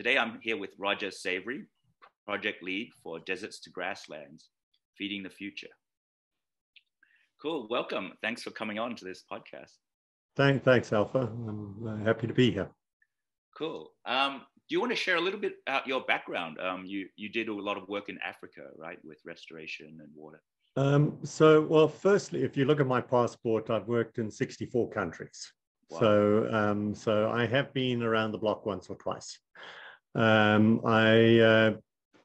today I'm here with Rodger Savory, project lead for Deserts to Grasslands, Feeding the Future. Cool, welcome. Thanks for coming on to this podcast. Thank, thanks, Alpha. I'm uh, happy to be here. Cool. Um, do you want to share a little bit about your background? Um, you you did a lot of work in Africa, right, with restoration and water. Um, so, well, firstly, if you look at my passport, I've worked in 64 countries. Wow. So, um, so I have been around the block once or twice. Um, I uh,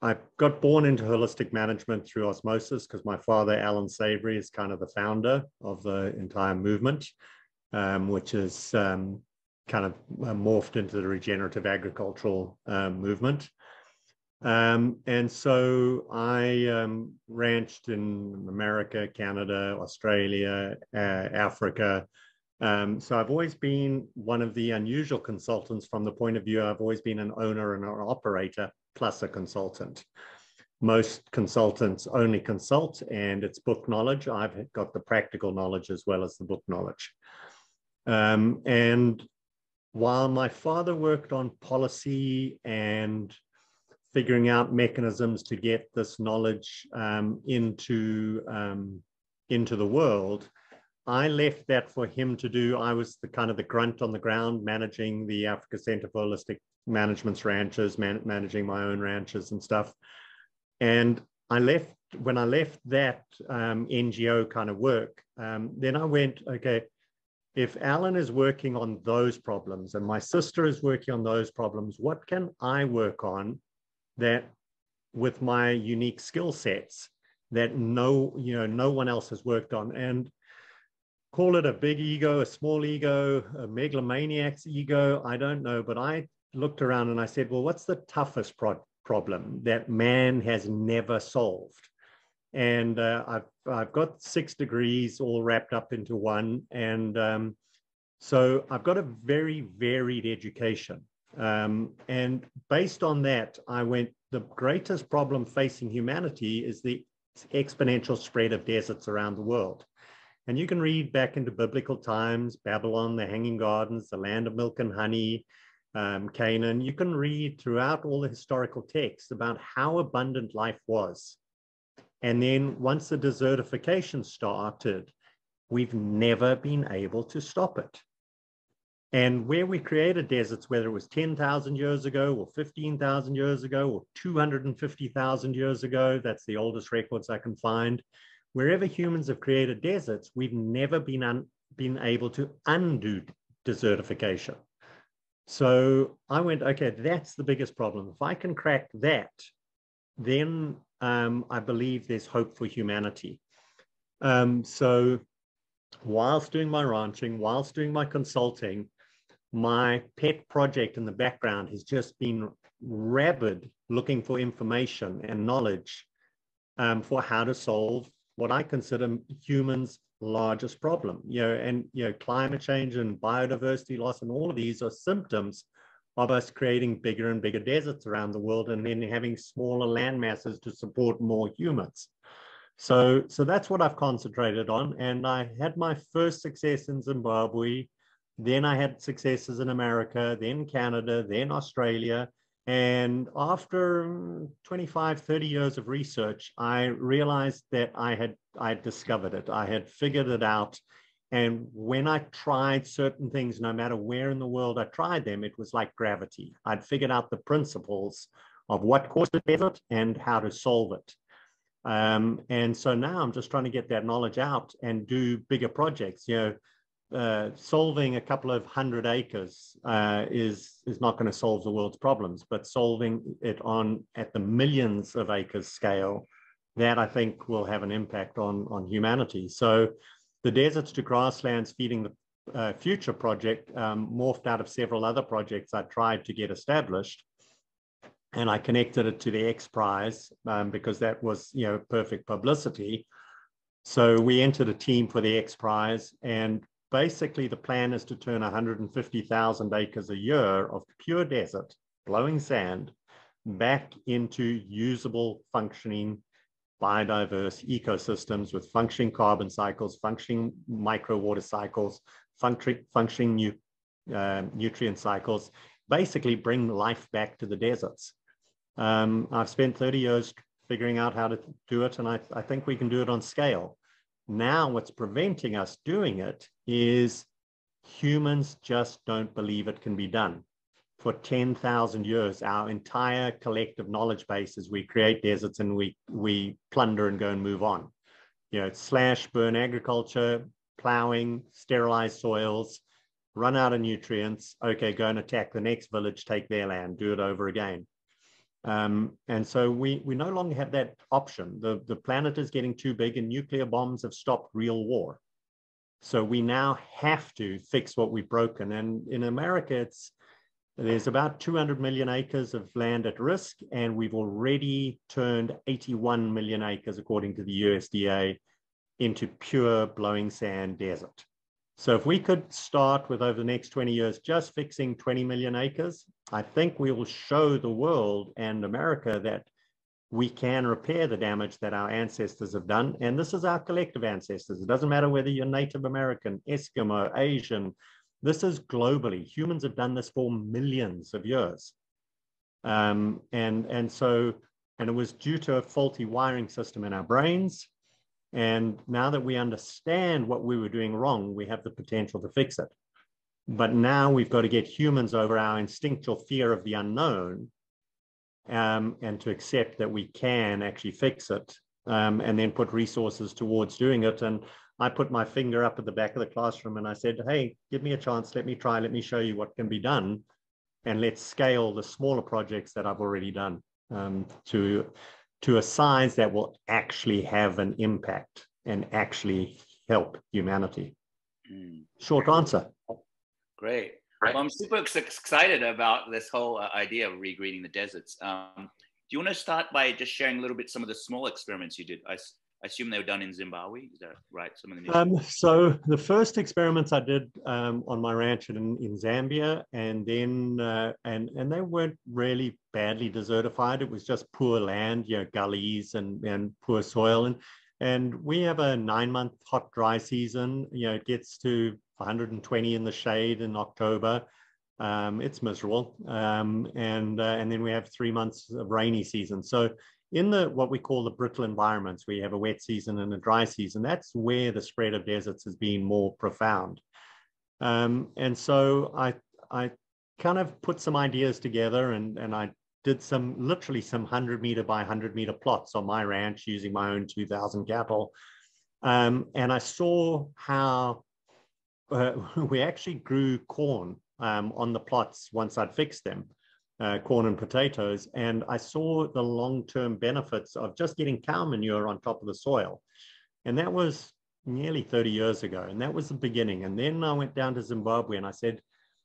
I got born into holistic management through osmosis because my father, Alan Savory, is kind of the founder of the entire movement, um, which is um, kind of uh, morphed into the regenerative agricultural um, movement. Um, and so I um, ranched in America, Canada, Australia, uh, Africa. Um, so I've always been one of the unusual consultants from the point of view I've always been an owner and an operator plus a consultant. Most consultants only consult and it's book knowledge. I've got the practical knowledge as well as the book knowledge. Um, and while my father worked on policy and figuring out mechanisms to get this knowledge um, into um, into the world, I left that for him to do. I was the kind of the grunt on the ground, managing the Africa Center for Holistic Management's ranches, man, managing my own ranches and stuff. And I left when I left that um, NGO kind of work. Um, then I went, okay, if Alan is working on those problems and my sister is working on those problems, what can I work on that with my unique skill sets that no, you know, no one else has worked on? And call it a big ego, a small ego, a megalomaniac's ego, I don't know. But I looked around and I said, well, what's the toughest pro- problem that man has never solved? and uh, I've I've got six degrees all wrapped up into one, and um, so I've got a very varied education. Um, and based on that, I went. The greatest problem facing humanity is the exponential spread of deserts around the world. And you can read back into biblical times, Babylon, the Hanging Gardens, the land of milk and honey, um, Canaan. You can read throughout all the historical texts about how abundant life was and then once the desertification started, we've never been able to stop it. And where we created deserts, whether it was 10,000 years ago or 15,000 years ago or 250,000 years ago, that's the oldest records I can find. Wherever humans have created deserts, we've never been, un- been able to undo desertification. So I went, okay, that's the biggest problem. If I can crack that, then um, I believe there's hope for humanity. Um, so, whilst doing my ranching, whilst doing my consulting, my pet project in the background has just been rabid looking for information and knowledge um, for how to solve what I consider humans' largest problem. You know, and you know, climate change and biodiversity loss and all of these are symptoms of us creating bigger and bigger deserts around the world and then having smaller land masses to support more humans. So, so that's what I've concentrated on. And I had my first success in Zimbabwe. Then I had successes in America, then Canada, then Australia. And after 25, 30 years of research, I realized that I had I discovered it. I had figured it out and when I tried certain things, no matter where in the world I tried them, it was like gravity. I'd figured out the principles of what caused desert and how to solve it. Um, and so now I'm just trying to get that knowledge out and do bigger projects. You know, uh, solving a couple of hundred acres uh, is is not going to solve the world's problems, but solving it on at the millions of acres scale, that I think will have an impact on on humanity. So the Deserts to Grasslands Feeding the uh, Future project um, morphed out of several other projects I tried to get established. And I connected it to the X Prize um, because that was, you know, perfect publicity. So we entered a team for the X Prize, and basically the plan is to turn 150,000 acres a year of pure desert, blowing sand, back into usable, functioning biodiverse ecosystems with functioning carbon cycles, functioning micro water cycles, function, functioning nu, uh, nutrient cycles, basically bring life back to the deserts. Um, I've spent 30 years figuring out how to do it, and I, I think we can do it on scale. Now, what's preventing us doing it is humans just don't believe it can be done. For 10,000 years, our entire collective knowledge base is we create deserts and we, we plunder and go and move on. You know, slash burn agriculture, plowing, sterilize soils, run out of nutrients. Okay, go and attack the next village, take their land, do it over again. Um, and so we, we no longer have that option. The, the planet is getting too big and nuclear bombs have stopped real war. So we now have to fix what we've broken. And in America, it's there's about 200 million acres of land at risk, and we've already turned 81 million acres, according to the USDA, into pure blowing sand desert. So if we could start with over the next 20 years just fixing 20 million acres, I think we will show the world and America that we can repair the damage that our ancestors have done. And this is our collective ancestors. It doesn't matter whether you're Native American, Eskimo, Asian. This is globally. Humans have done this for millions of years. Um, and, and so, and it was due to a faulty wiring system in our brains and now that we understand what we were doing wrong, we have the potential to fix it. But now we've got to get humans over our instinctual fear of the unknown um, and to accept that we can actually fix it um, and then put resources towards doing it. And I put my finger up at the back of the classroom and I said, hey, give me a chance. Let me try. Let me show you what can be done. And let's scale the smaller projects that I've already done um, to to a size that will actually have an impact and actually help humanity? Mm. Short answer. Great. Well, I'm super excited about this whole uh, idea of regreening the deserts. Um, do you want to start by just sharing a little bit some of the small experiments you did? I, I assume they were done in Zimbabwe. Is that right? Some of the um, so the first experiments I did um, on my ranch in, in Zambia, and then uh, and and they weren't really badly desertified. It was just poor land, you know, gullies and and poor soil, and and we have a nine month hot dry season. You know, it gets to 120 in the shade in October. Um, it's miserable, um, and uh, and then we have three months of rainy season. So in the what we call the brittle environments, we have a wet season and a dry season, that's where the spread of deserts has been more profound. Um, and so I I kind of put some ideas together and, and I did some literally some 100 meter by 100 meter plots on my ranch using my own 2000 cattle. Um, and I saw how uh, we actually grew corn um, on the plots once I'd fixed them uh, corn and potatoes. And I saw the long-term benefits of just getting cow manure on top of the soil. And that was nearly 30 years ago. And that was the beginning. And then I went down to Zimbabwe and I said,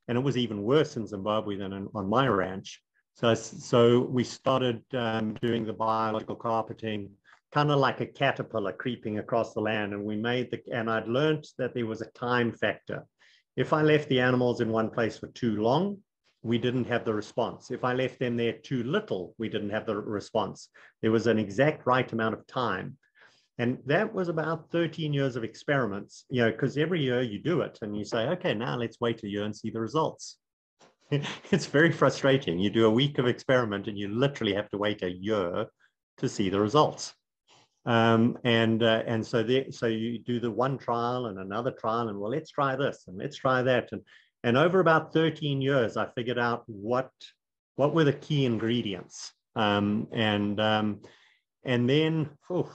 and it was even worse in Zimbabwe than in, on my ranch. So, so we started um, doing the biological carpeting, kind of like a caterpillar creeping across the land. And we made the, and I'd learned that there was a time factor. If I left the animals in one place for too long, we didn't have the response. If I left them there too little, we didn't have the response. There was an exact right amount of time. And that was about 13 years of experiments, you know, because every year you do it and you say, okay, now let's wait a year and see the results. it's very frustrating. You do a week of experiment and you literally have to wait a year to see the results. Um, and uh, and so the, so you do the one trial and another trial and well, let's try this and let's try that. And and over about 13 years, I figured out what, what were the key ingredients. Um, and, um, and then, you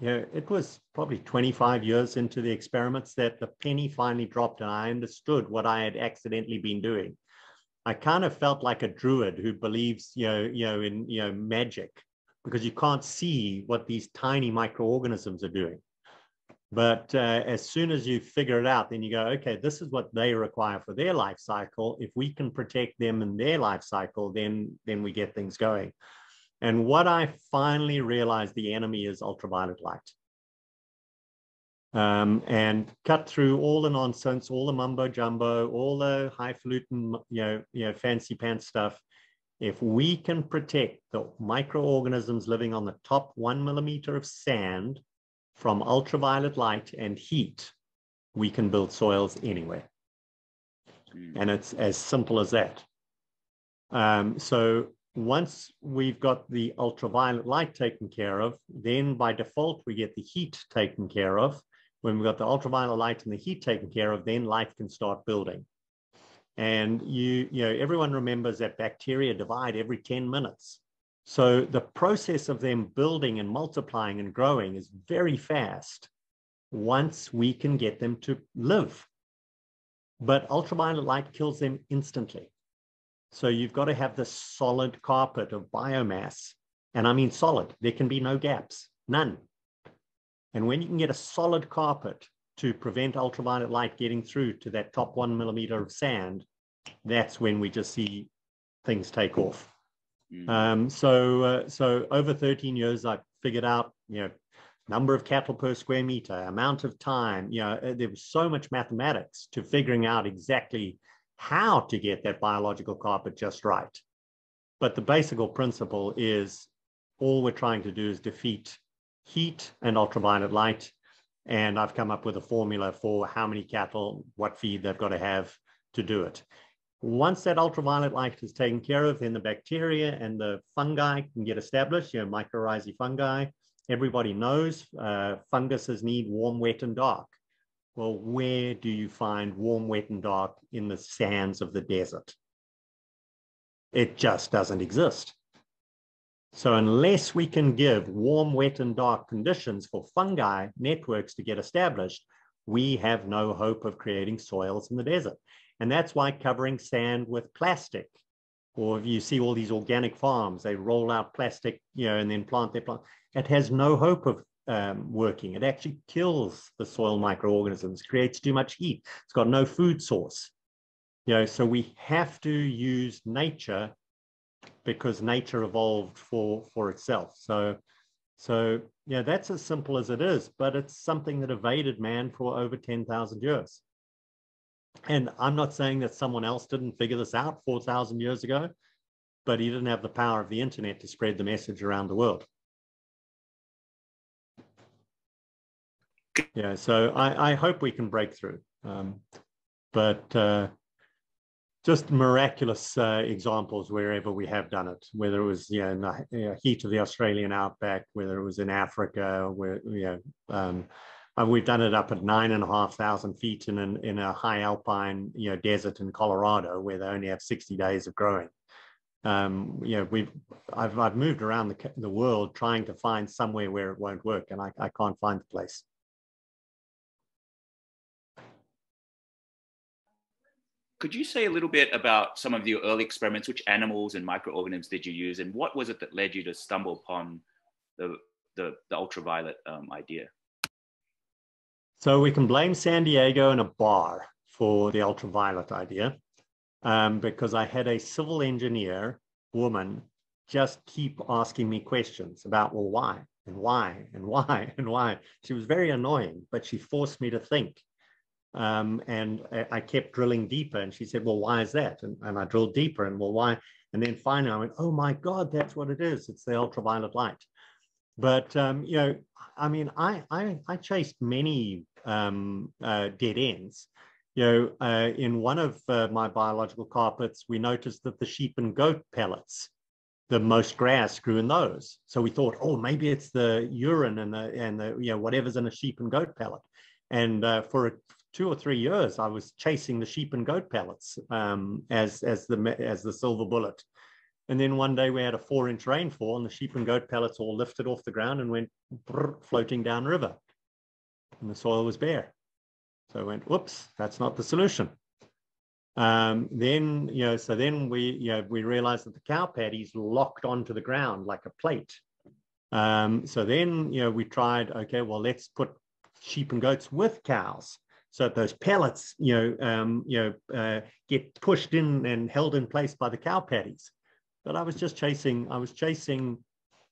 know, it was probably 25 years into the experiments that the penny finally dropped and I understood what I had accidentally been doing. I kind of felt like a druid who believes, you know, you know, in you know magic, because you can't see what these tiny microorganisms are doing. But uh, as soon as you figure it out, then you go, okay, this is what they require for their life cycle. If we can protect them in their life cycle, then, then we get things going. And what I finally realized the enemy is ultraviolet light. Um, and cut through all the nonsense, all the mumbo jumbo, all the highfalutin, you know, you know, fancy pants stuff. If we can protect the microorganisms living on the top one millimeter of sand from ultraviolet light and heat, we can build soils anywhere. Hmm. And it's as simple as that. Um, so once we've got the ultraviolet light taken care of, then by default, we get the heat taken care of. When we've got the ultraviolet light and the heat taken care of, then life can start building. And you, you know, everyone remembers that bacteria divide every 10 minutes. So the process of them building and multiplying and growing is very fast once we can get them to live. But ultraviolet light kills them instantly. So you've got to have this solid carpet of biomass. And I mean solid, there can be no gaps, none. And when you can get a solid carpet to prevent ultraviolet light getting through to that top one millimeter of sand, that's when we just see things take off. Mm. Um, so, uh, so over 13 years, I figured out, you know, number of cattle per square meter, amount of time, you know, uh, there was so much mathematics to figuring out exactly how to get that biological carpet just right. But the basic principle is all we're trying to do is defeat heat and ultraviolet light. And I've come up with a formula for how many cattle, what feed they've got to have to do it. Once that ultraviolet light is taken care of, then the bacteria and the fungi can get established, you know, mycorrhizae fungi. Everybody knows uh, funguses need warm, wet, and dark. Well, where do you find warm, wet, and dark in the sands of the desert? It just doesn't exist. So unless we can give warm, wet, and dark conditions for fungi networks to get established, we have no hope of creating soils in the desert. And that's why covering sand with plastic, or if you see all these organic farms, they roll out plastic, you know, and then plant their plant. It has no hope of um, working. It actually kills the soil microorganisms, creates too much heat. It's got no food source. You know, so we have to use nature because nature evolved for for itself. So, so yeah, that's as simple as it is. But it's something that evaded man for over ten thousand years. And I'm not saying that someone else didn't figure this out four thousand years ago, but he didn't have the power of the internet to spread the message around the world. yeah, so I, I hope we can break through. Um, but uh, just miraculous uh, examples wherever we have done it, whether it was you know, in the you know, heat of the Australian outback, whether it was in Africa, where you know, um, we've done it up at nine and a half thousand feet in an, in a high alpine you know desert in Colorado where they only have 60 days of growing. Um, you know, we've I've, I've moved around the, the world trying to find somewhere where it won't work, and I, I can't find the place. Could you say a little bit about some of your early experiments? Which animals and microorganisms did you use, and what was it that led you to stumble upon the the, the ultraviolet um, idea? So we can blame San Diego and a bar for the ultraviolet idea, um, because I had a civil engineer woman just keep asking me questions about well why and why and why and why. She was very annoying, but she forced me to think. Um, and I, kept drilling deeper. And she said, Well, why is that? And, and I drilled deeper. And well, why? And then finally I went, Oh my God, that's what it is. It's the ultraviolet light. But, um, you know, I mean, I, I, I chased many um, uh, dead ends. You know, uh, in one of uh, my biological carpets, we noticed that the sheep and goat pellets, the most grass grew in those. So we thought, oh, maybe it's the urine and the and the you know whatever's in a sheep and goat pellet. And uh, for two or three years, I was chasing the sheep and goat pellets um, as as the as the silver bullet. And then one day we had a four inch rainfall, and the sheep and goat pellets all lifted off the ground and went brrr, floating down river, and the soil was bare. So I went, whoops, that's not the solution. Um, then you know, so then we you know we realized that the cow patties locked onto the ground like a plate. Um, so then you know we tried, okay, well let's put sheep and goats with cows so those pellets, you know, um, you know, uh, get pushed in and held in place by the cow patties. But I was just chasing, I was chasing,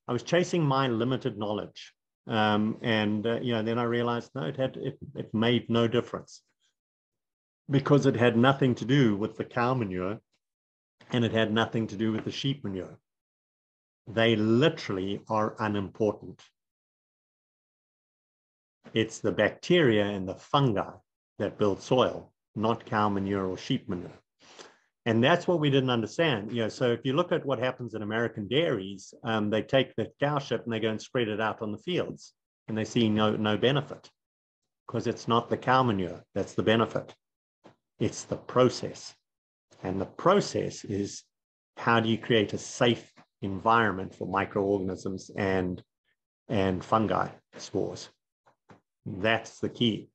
I was chasing my limited knowledge. Um, and, uh, you know, then I realized, no, it had, it, it made no difference because it had nothing to do with the cow manure and it had nothing to do with the sheep manure. They literally are unimportant. It's the bacteria and the fungi that build soil, not cow manure or sheep manure. And that's what we didn't understand. You know, so if you look at what happens in American dairies, um, they take the cow shit and they go and spread it out on the fields, and they see no no benefit because it's not the cow manure that's the benefit. It's the process. And the process is how do you create a safe environment for microorganisms and and fungi spores? That's the key.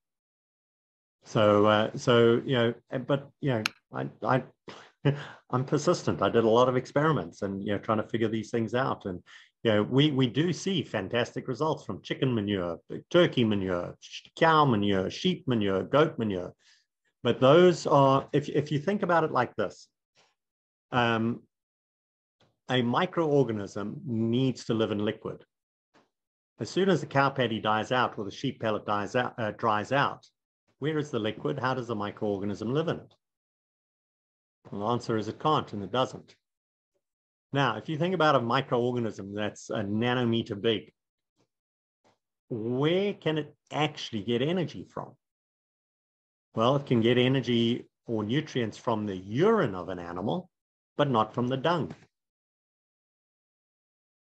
So, uh, so you know, but you know, I, I, I'm persistent. I did a lot of experiments and you know, trying to figure these things out. And you know, we we do see fantastic results from chicken manure, turkey manure, cow manure, sheep manure, goat manure. But those are, if if you think about it like this, um, a microorganism needs to live in liquid. As soon as the cow patty dies out or the sheep pellet dies out, uh, dries out, where is the liquid? How does the microorganism live in it? The answer is it can't and it doesn't. Now, if you think about a microorganism that's a nanometer big, where can it actually get energy from? Well, it can get energy or nutrients from the urine of an animal, but not from the dung.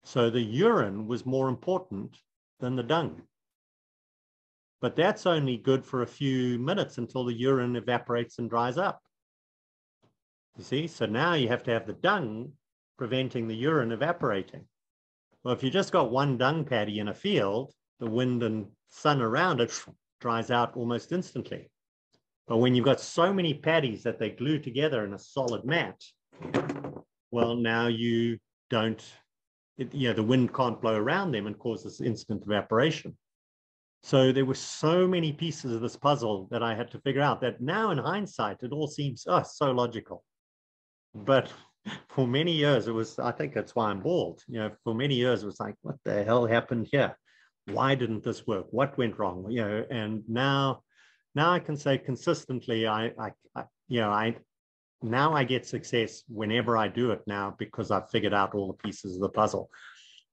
So the urine was more important than the dung. But that's only good for a few minutes until the urine evaporates and dries up. You see, so now you have to have the dung preventing the urine evaporating. Well, if you just got one dung paddy in a field, the wind and sun around it dries out almost instantly. But when you've got so many paddies that they glue together in a solid mat, well, now you don't, it, you know, the wind can't blow around them and cause this instant evaporation. So there were so many pieces of this puzzle that I had to figure out that now in hindsight, it all seems oh, so logical. But for many years, it was, I think that's why I'm bald. You know, for many years, it was like, what the hell happened here? Why didn't this work? What went wrong? You know, and now, now I can say consistently, I, I, I you know, I, now I get success whenever I do it now because I've figured out all the pieces of the puzzle.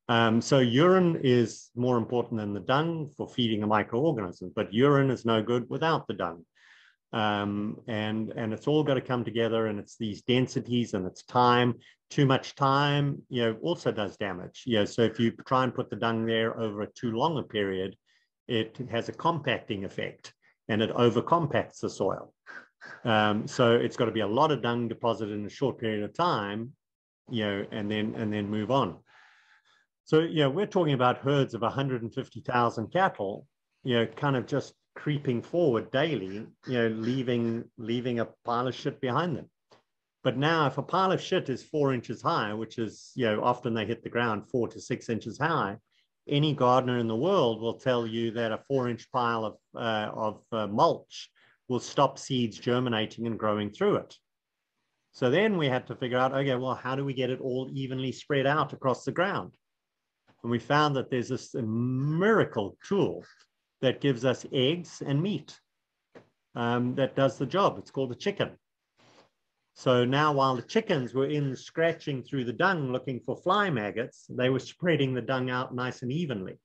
Um, so urine is more important than the dung for feeding a microorganism, but urine is no good without the dung. Um, and, and it's all got to come together and it's these densities and it's time. Too much time, you know, also does damage. You know, so if you try and put the dung there over a too long a period, it has a compacting effect and it overcompacts the soil. Um, so it's got to be a lot of dung deposited in a short period of time, you know, and then and then move on. So, you know, we're talking about herds of 150,000 cattle, you know, kind of just creeping forward daily, you know, leaving, leaving a pile of shit behind them. But now if a pile of shit is four inches high, which is, you know, often they hit the ground four to six inches high, any gardener in the world will tell you that a four inch pile of, uh, of uh, mulch will stop seeds germinating and growing through it. So then we had to figure out, okay, well, how do we get it all evenly spread out across the ground? And we found that there's this miracle tool that gives us eggs and meat um, that does the job. It's called a chicken. So now while the chickens were in scratching through the dung looking for fly maggots, they were spreading the dung out nice and evenly.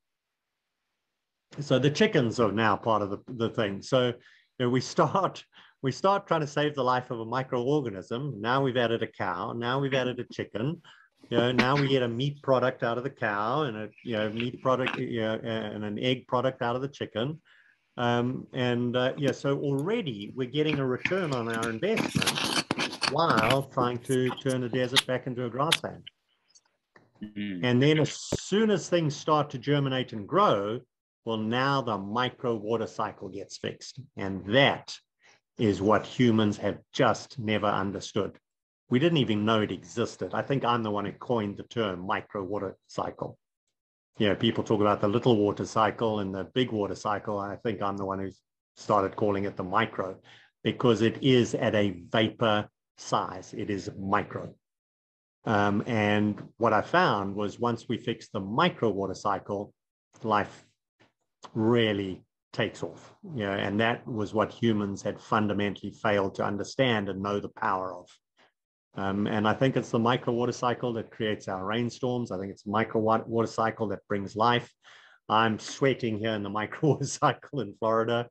So the chickens are now part of the, the thing. So you know, we start we start trying to save the life of a microorganism. Now we've added a cow. Now we've added a chicken you know, now we get a meat product out of the cow and a you know meat product you know, and an egg product out of the chicken. Um, and uh, yeah, so already we're getting a return on our investment while trying to turn the desert back into a grassland. Mm-hmm. And then as soon as things start to germinate and grow, well, now the micro water cycle gets fixed. And that is what humans have just never understood we didn't even know it existed. I think I'm the one who coined the term micro water cycle. You know, people talk about the little water cycle and the big water cycle. I think I'm the one who started calling it the micro because it is at a vapor size. It is micro. Um, and what I found was once we fixed the micro water cycle, life really takes off. You know, and that was what humans had fundamentally failed to understand and know the power of. Um, and I think it's the micro water cycle that creates our rainstorms. I think it's micro water cycle that brings life. I'm sweating here in the micro water cycle in Florida.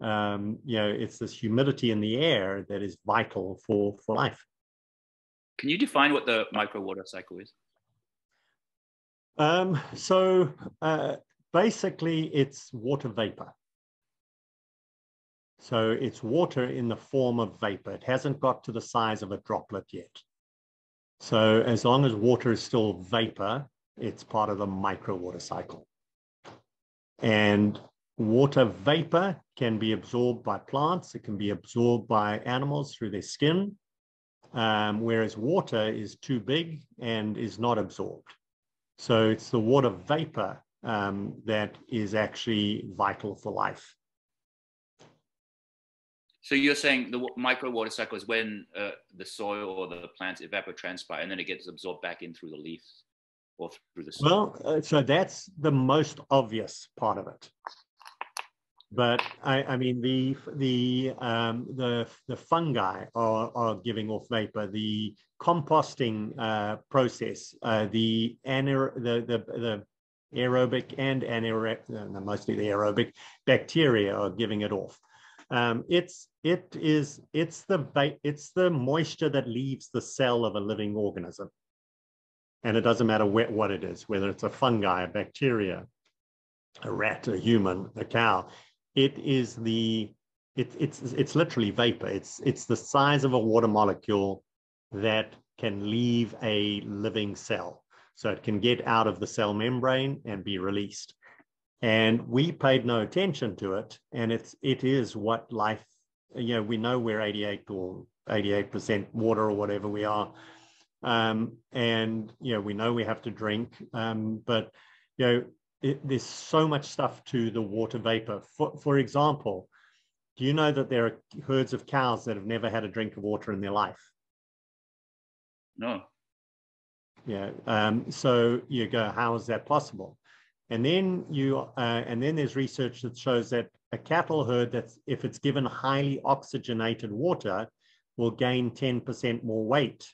Um, you know, it's this humidity in the air that is vital for, for life. Can you define what the micro water cycle is? Um, so uh, basically, it's water vapor. So it's water in the form of vapor. It hasn't got to the size of a droplet yet. So as long as water is still vapor, it's part of the micro water cycle. And water vapor can be absorbed by plants. It can be absorbed by animals through their skin, um, whereas water is too big and is not absorbed. So it's the water vapor um, that is actually vital for life. So you're saying the micro water cycle is when uh, the soil or the plants evapotranspire and then it gets absorbed back in through the leaves or through the soil? Well, uh, so that's the most obvious part of it. But I, I mean, the the um, the the fungi are, are giving off vapor. The composting uh, process, uh, the, anaer- the the the aerobic and anaerobic, no, mostly the aerobic bacteria are giving it off. Um, it's it is it's the it's the moisture that leaves the cell of a living organism, and it doesn't matter wh- what it is, whether it's a fungi, a bacteria, a rat, a human, a cow. It is the it, it's it's literally vapor. It's it's the size of a water molecule that can leave a living cell. So it can get out of the cell membrane and be released and we paid no attention to it and it's it is what life you know we know we're 88 or 88 percent water or whatever we are. Um, and you know we know we have to drink um, but you know it, there's so much stuff to the water vapor. For, for example do you know that there are herds of cows that have never had a drink of water in their life? No. Yeah um, so you go how is that possible? And then you, uh, and then there's research that shows that a cattle herd that's if it's given highly oxygenated water will gain 10% more weight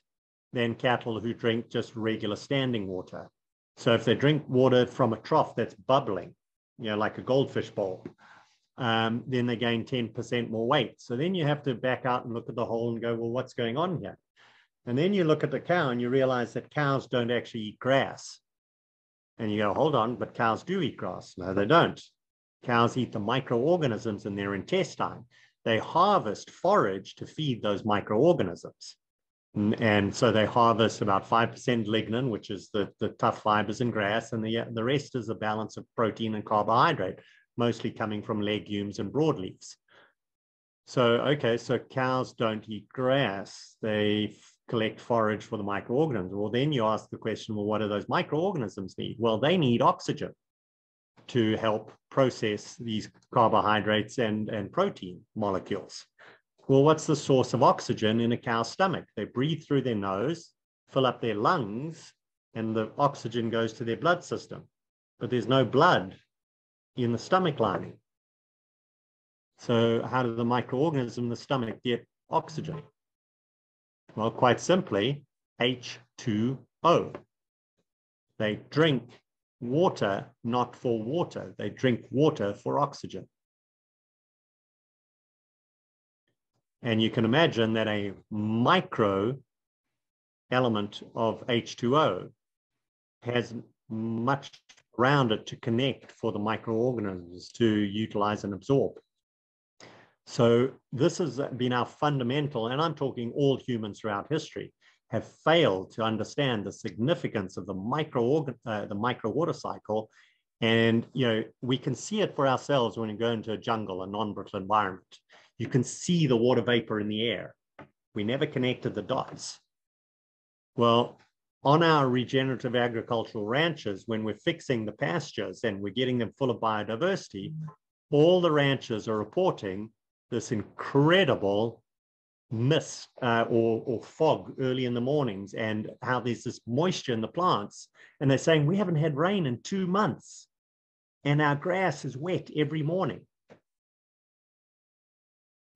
than cattle who drink just regular standing water. So if they drink water from a trough that's bubbling, you know, like a goldfish bowl, um, then they gain 10% more weight. So then you have to back out and look at the whole and go, well, what's going on here? And then you look at the cow and you realize that cows don't actually eat grass. And you go, hold on, but cows do eat grass. No, they don't. Cows eat the microorganisms in their intestine. They harvest forage to feed those microorganisms. And so they harvest about 5% lignin, which is the, the tough fibers in grass, and the, the rest is a balance of protein and carbohydrate, mostly coming from legumes and broadleaves. So, okay, so cows don't eat grass. They collect forage for the microorganisms. Well, then you ask the question, well, what do those microorganisms need? Well, they need oxygen to help process these carbohydrates and, and protein molecules. Well, what's the source of oxygen in a cow's stomach? They breathe through their nose, fill up their lungs, and the oxygen goes to their blood system. But there's no blood in the stomach lining. So how do the microorganisms in the stomach get oxygen? Well, quite simply, H2O. They drink water not for water. They drink water for oxygen. And you can imagine that a micro element of H2O has much around it to connect for the microorganisms to utilize and absorb. So this has been our fundamental, and I'm talking all humans throughout history, have failed to understand the significance of the micro uh, the micro water cycle. And you know, we can see it for ourselves when we go into a jungle, a non-brittle environment. You can see the water vapor in the air. We never connected the dots. Well, on our regenerative agricultural ranches, when we're fixing the pastures and we're getting them full of biodiversity, all the ranchers are reporting this incredible mist uh, or, or fog early in the mornings and how there's this moisture in the plants. And they're saying, we haven't had rain in two months and our grass is wet every morning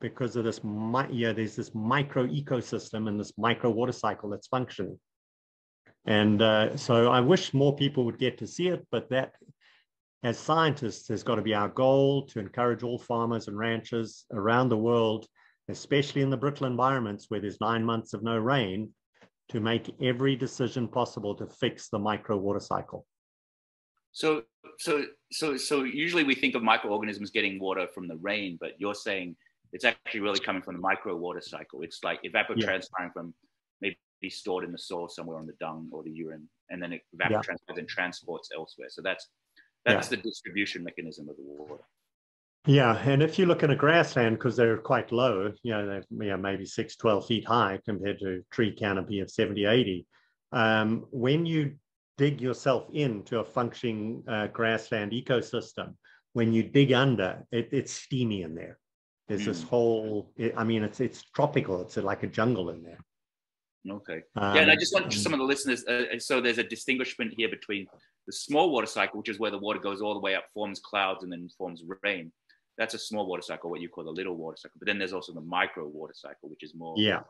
because of this, yeah, there's this micro ecosystem and this micro water cycle that's functioning. And uh, so I wish more people would get to see it, but that as scientists has got to be our goal to encourage all farmers and ranchers around the world, especially in the brittle environments where there's nine months of no rain, to make every decision possible to fix the micro water cycle. So, so, so, so usually we think of microorganisms getting water from the rain, but you're saying it's actually really coming from the micro water cycle. It's like evapotranspiring yeah. from maybe stored in the soil somewhere on the dung or the urine, and then it evapotranspires yeah. and transports elsewhere. So that's that's yeah. the distribution mechanism of the water. Yeah, and if you look in a grassland, because they're quite low, you know, they're you know, maybe 6, 12 feet high compared to tree canopy of 70, 80. Um, when you dig yourself into a functioning uh, grassland ecosystem, when you dig under, it, it's steamy in there. There's mm. this whole, I mean, it's it's tropical. It's like a jungle in there. Okay. Um, yeah, and I just want some of the listeners. Uh, so there's a distinguishment here between the small water cycle, which is where the water goes all the way up, forms clouds, and then forms rain. That's a small water cycle, what you call the little water cycle. But then there's also the micro water cycle, which is more yeah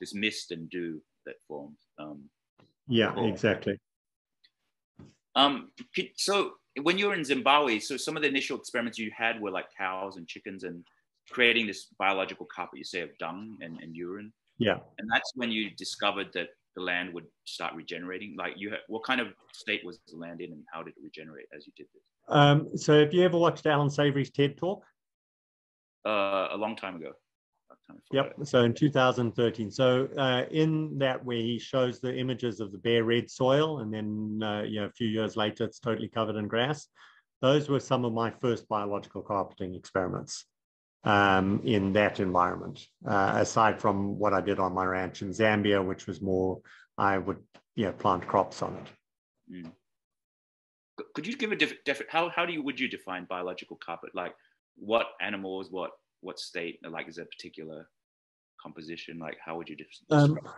this mist and dew that forms. Um, yeah, exactly. Um, so when you were in Zimbabwe, so some of the initial experiments you had were like cows and chickens and creating this biological carpet, you say, of dung and, and urine. Yeah. And that's when you discovered that the land would start regenerating? Like you, what kind of state was the land in, and how did it regenerate as you did this? Um, so, have you ever watched Alan Savory's TED Talk? Uh, a long time ago. Yep. So in 2013. So uh, in that where he shows the images of the bare red soil, and then uh, you know a few years later it's totally covered in grass. Those were some of my first biological carpeting experiments um, in that environment, uh, aside from what I did on my ranch in Zambia, which was more, I would you know, plant crops on it. Mm. Could you give a different, how, how do you, would you define biological carpet? Like what animals, what, what state, like is a particular composition? Like how would you um, describe um,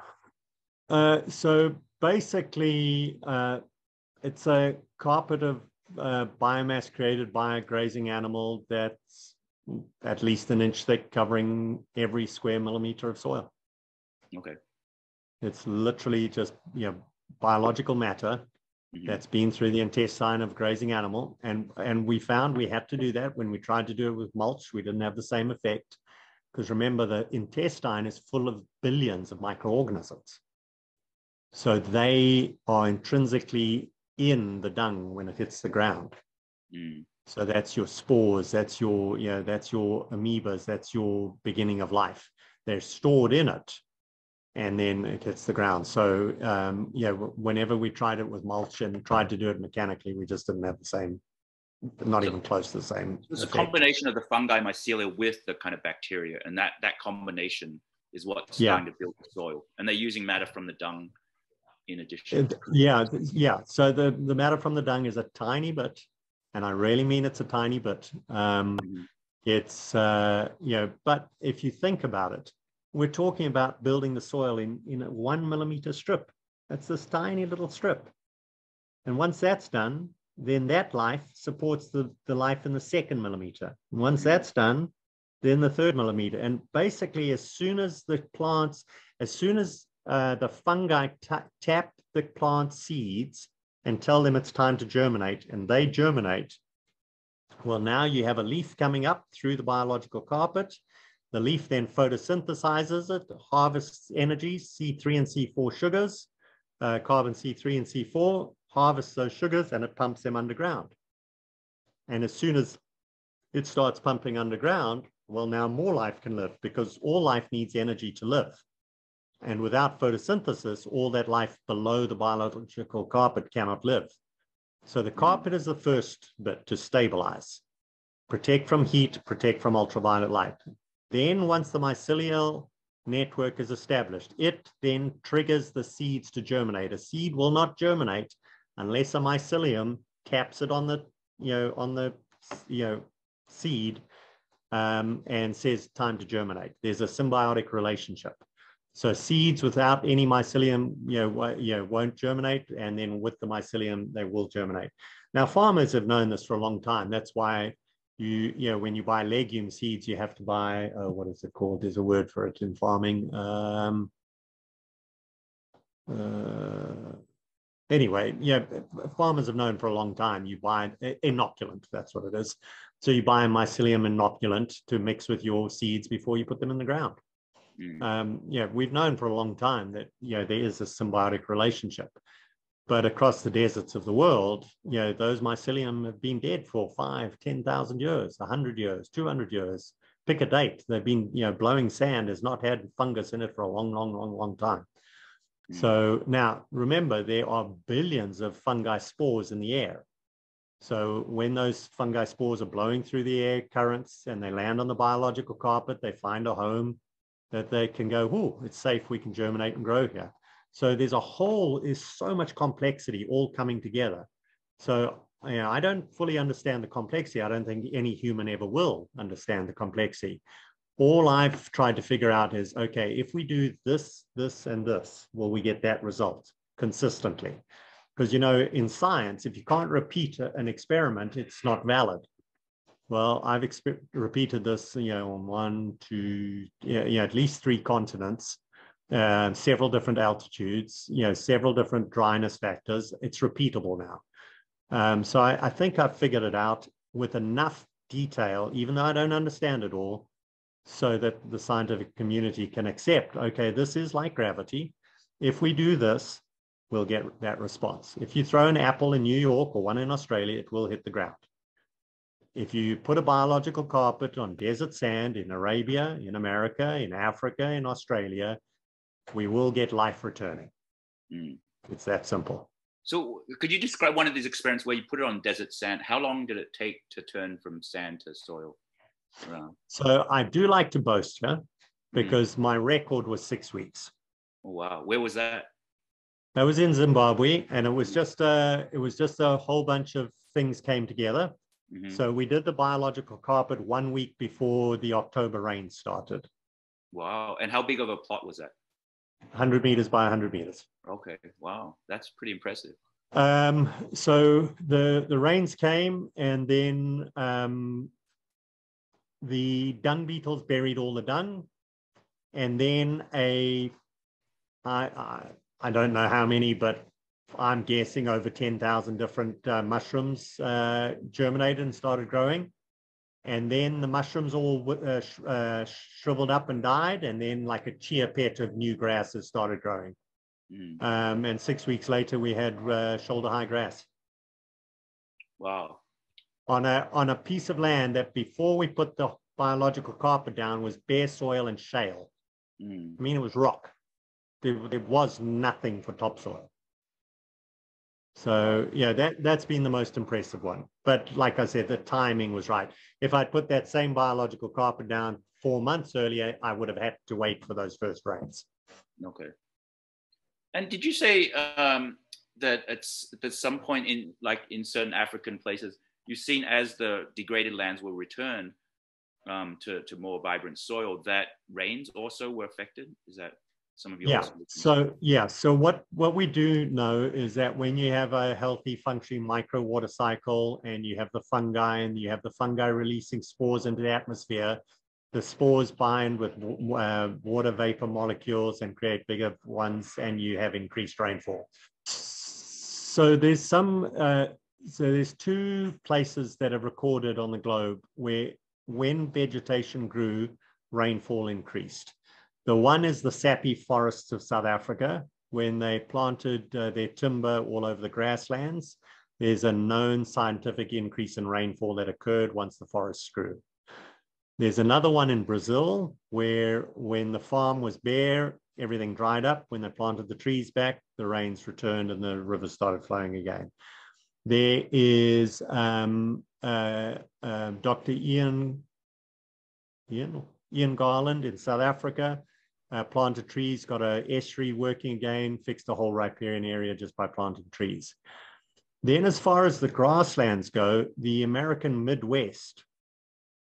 uh, so basically, uh, it's a carpet of uh, biomass created by a grazing animal that's at least an inch thick, covering every square millimeter of soil. Okay. It's literally just you know biological matter mm-hmm. that's been through the intestine of grazing animal, and and we found we had to do that when we tried to do it with mulch. We didn't have the same effect because remember the intestine is full of billions of microorganisms, so they are intrinsically in the dung when it hits the ground. Mm. So that's your spores, that's your, you know, that's your amoebas, that's your beginning of life. They're stored in it and then it hits the ground. So um, yeah, whenever we tried it with mulch and tried to do it mechanically, we just didn't have the same, not so, even close to the same. It's a combination of the fungi mycelia with the kind of bacteria, and that that combination is what's yeah. starting to build the soil. And they're using matter from the dung in addition. yeah, yeah. So the the matter from the dung is a tiny bit and I really mean it's a tiny bit. Um, mm-hmm. It's, uh, you know, but if you think about it, we're talking about building the soil in, in a one millimeter strip. That's this tiny little strip. And once that's done, then that life supports the, the life in the second millimeter. And once that's done, then the third millimeter. And basically, as soon as the plants, as soon as uh, the fungi tap the plant seeds, and tell them it's time to germinate, and they germinate, well, now you have a leaf coming up through the biological carpet. The leaf then photosynthesizes it, harvests energy, C3 and C4 sugars, uh, carbon C3 and C4, harvests those sugars, and it pumps them underground. And as soon as it starts pumping underground, well, now more life can live because all life needs energy to live. And without photosynthesis, all that life below the biological carpet cannot live. So the carpet is the first bit to stabilize, protect from heat, protect from ultraviolet light. Then once the mycelial network is established, it then triggers the seeds to germinate. A seed will not germinate unless a mycelium caps it on the, you know, on the, you know, seed um, and says time to germinate. There's a symbiotic relationship. So seeds without any mycelium, you know, you know, won't germinate, and then with the mycelium, they will germinate. Now, farmers have known this for a long time. That's why you, you know, when you buy legume seeds, you have to buy uh, what is it called? There's a word for it in farming. Um, uh, anyway, yeah, farmers have known for a long time. You buy inoculant. That's what it is. So you buy a mycelium inoculant to mix with your seeds before you put them in the ground. Mm. Um, yeah, we've known for a long time that you know there is a symbiotic relationship, but across the deserts of the world, you know those mycelium have been dead for five, ten thousand years, hundred years, two hundred years. Pick a date. They've been you know blowing sand has not had fungus in it for a long, long, long, long time. Mm. So now remember, there are billions of fungi spores in the air. So when those fungi spores are blowing through the air currents and they land on the biological carpet, they find a home that they can go, oh, it's safe, we can germinate and grow here. So there's a whole, there's so much complexity all coming together. So you know, I don't fully understand the complexity. I don't think any human ever will understand the complexity. All I've tried to figure out is, okay, if we do this, this, and this, will we get that result consistently? Because, you know, in science, if you can't repeat an experiment, it's not valid. Well, I've repeated this, you know, on one, two, you know, at least three continents, uh, several different altitudes, you know, several different dryness factors. It's repeatable now. Um, so I, I think I've figured it out with enough detail, even though I don't understand it all, so that the scientific community can accept, okay, this is like gravity. If we do this, we'll get that response. If you throw an apple in New York or one in Australia, it will hit the ground. If you put a biological carpet on desert sand in Arabia, in America, in Africa, in Australia, we will get life returning. Mm. It's that simple. So, could you describe one of these experiments where you put it on desert sand? How long did it take to turn from sand to soil? So, I do like to boast here mm. because mm. my record was six weeks. Oh, wow. Where was that? That was in Zimbabwe, and it was just a it was just a whole bunch of things came together. Mm-hmm. So we did the biological carpet one week before the October rain started. Wow! And how big of a plot was that? 100 meters by 100 meters. Okay. Wow, that's pretty impressive. Um, so the the rains came, and then um, the dung beetles buried all the dung, and then a I, I I don't know how many, but I'm guessing over 10,000 different uh, mushrooms uh, germinated and started growing. And then the mushrooms all uh, sh uh, shriveled up and died. And then like a chia pet of new grasses started growing. Mm. Um, and six weeks later, we had uh, shoulder high grass. Wow. On a, on a piece of land that before we put the biological carpet down was bare soil and shale. Mm. I mean, it was rock there, there was nothing for topsoil. So yeah, that that's been the most impressive one. But like I said, the timing was right. If I'd put that same biological carpet down four months earlier, I would have had to wait for those first rains. Okay. And did you say um, that at, at some point in like in certain African places, you've seen as the degraded lands will return um, to to more vibrant soil, that rains also were affected? Is that some of your yeah so yeah so what what we do know is that when you have a healthy functioning micro water cycle and you have the fungi and you have the fungi releasing spores into the atmosphere the spores bind with uh, water vapor molecules and create bigger ones and you have increased rainfall. So there's some uh, so there's two places that are recorded on the globe where when vegetation grew rainfall increased the one is the Sappi forests of South Africa. When they planted uh, their timber all over the grasslands, there's a known scientific increase in rainfall that occurred once the forests grew. There's another one in Brazil where when the farm was bare, everything dried up. When they planted the trees back, the rains returned and the rivers started flowing again. There is um, uh, uh, Dr. Ian, Ian, Ian Garland in South Africa, uh, planted trees, got a estuary working again, fixed the whole riparian area just by planting trees. Then as far as the grasslands go, the American Midwest,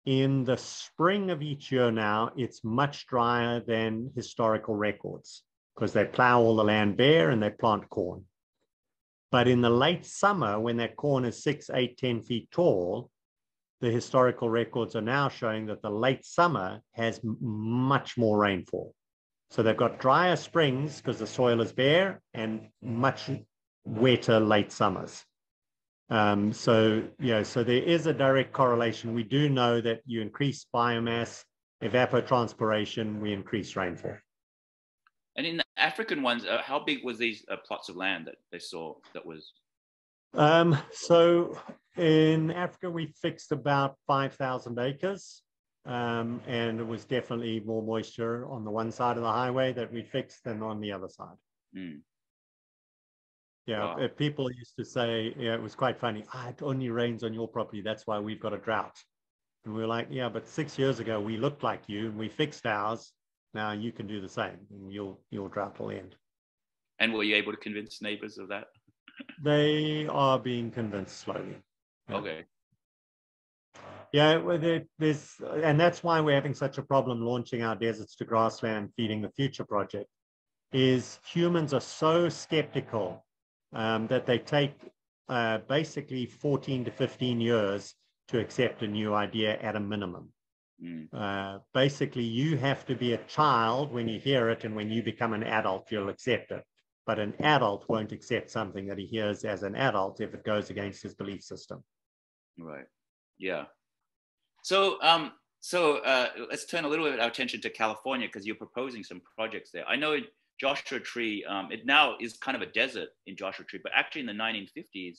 in the spring of each year now, it's much drier than historical records because they plow all the land bare and they plant corn. But in the late summer, when that corn is six, eight, ten feet tall, the historical records are now showing that the late summer has much more rainfall. So they've got drier springs because the soil is bare and much wetter late summers. Um, so, you know, so there is a direct correlation. We do know that you increase biomass evapotranspiration, we increase rainfall. And in the African ones, uh, how big was these uh, plots of land that they saw that was? Um, so in Africa, we fixed about 5,000 acres. Um, and it was definitely more moisture on the one side of the highway that we fixed than on the other side. Mm. Yeah, wow. people used to say, yeah, it was quite funny. Ah, it only rains on your property. That's why we've got a drought. And we were like, yeah, but six years ago we looked like you and we fixed ours. Now you can do the same, and your your drought will end. And were you able to convince neighbors of that? they are being convinced slowly. Yeah. Okay. Yeah, there's, and that's why we're having such a problem launching our deserts to grassland feeding the future project. Is humans are so skeptical um, that they take uh, basically 14 to 15 years to accept a new idea at a minimum. Mm. Uh, basically, you have to be a child when you hear it, and when you become an adult, you'll accept it. But an adult won't accept something that he hears as an adult if it goes against his belief system. Right. Yeah. So, um, so uh, let's turn a little bit our attention to California because you're proposing some projects there. I know Joshua Tree, um, it now is kind of a desert in Joshua Tree, but actually in the 1950s,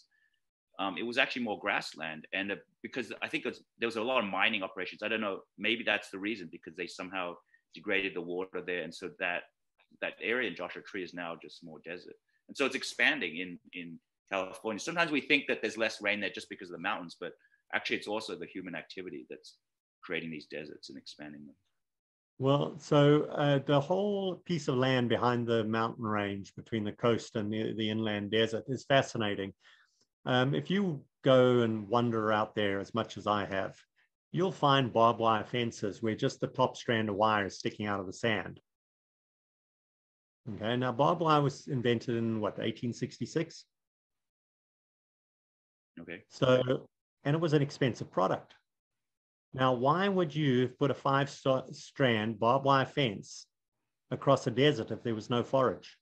um, it was actually more grassland. And uh, because I think was, there was a lot of mining operations. I don't know, maybe that's the reason because they somehow degraded the water there. And so that, that area in Joshua Tree is now just more desert. And so it's expanding in, in California. Sometimes we think that there's less rain there just because of the mountains, but actually it's also the human activity that's creating these deserts and expanding them. Well, so uh, the whole piece of land behind the mountain range between the coast and the, the inland desert is fascinating. Um, if you go and wander out there as much as I have, you'll find barbed wire fences where just the top strand of wire is sticking out of the sand. Okay, now barbed wire was invented in what, 1866? Okay. So, and it was an expensive product. Now, why would you put a five strand barbed wire fence across a desert if there was no forage?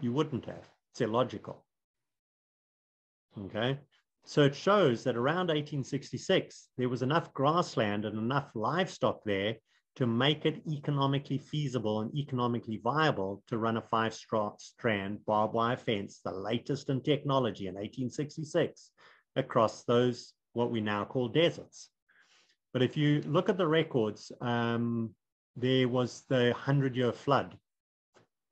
You wouldn't have. It's illogical. Okay. So it shows that around 1866, there was enough grassland and enough livestock there to make it economically feasible and economically viable to run a five strand barbed wire fence, the latest in technology in 1866, across those what we now call deserts. But if you look at the records, um, there was the 100 year flood.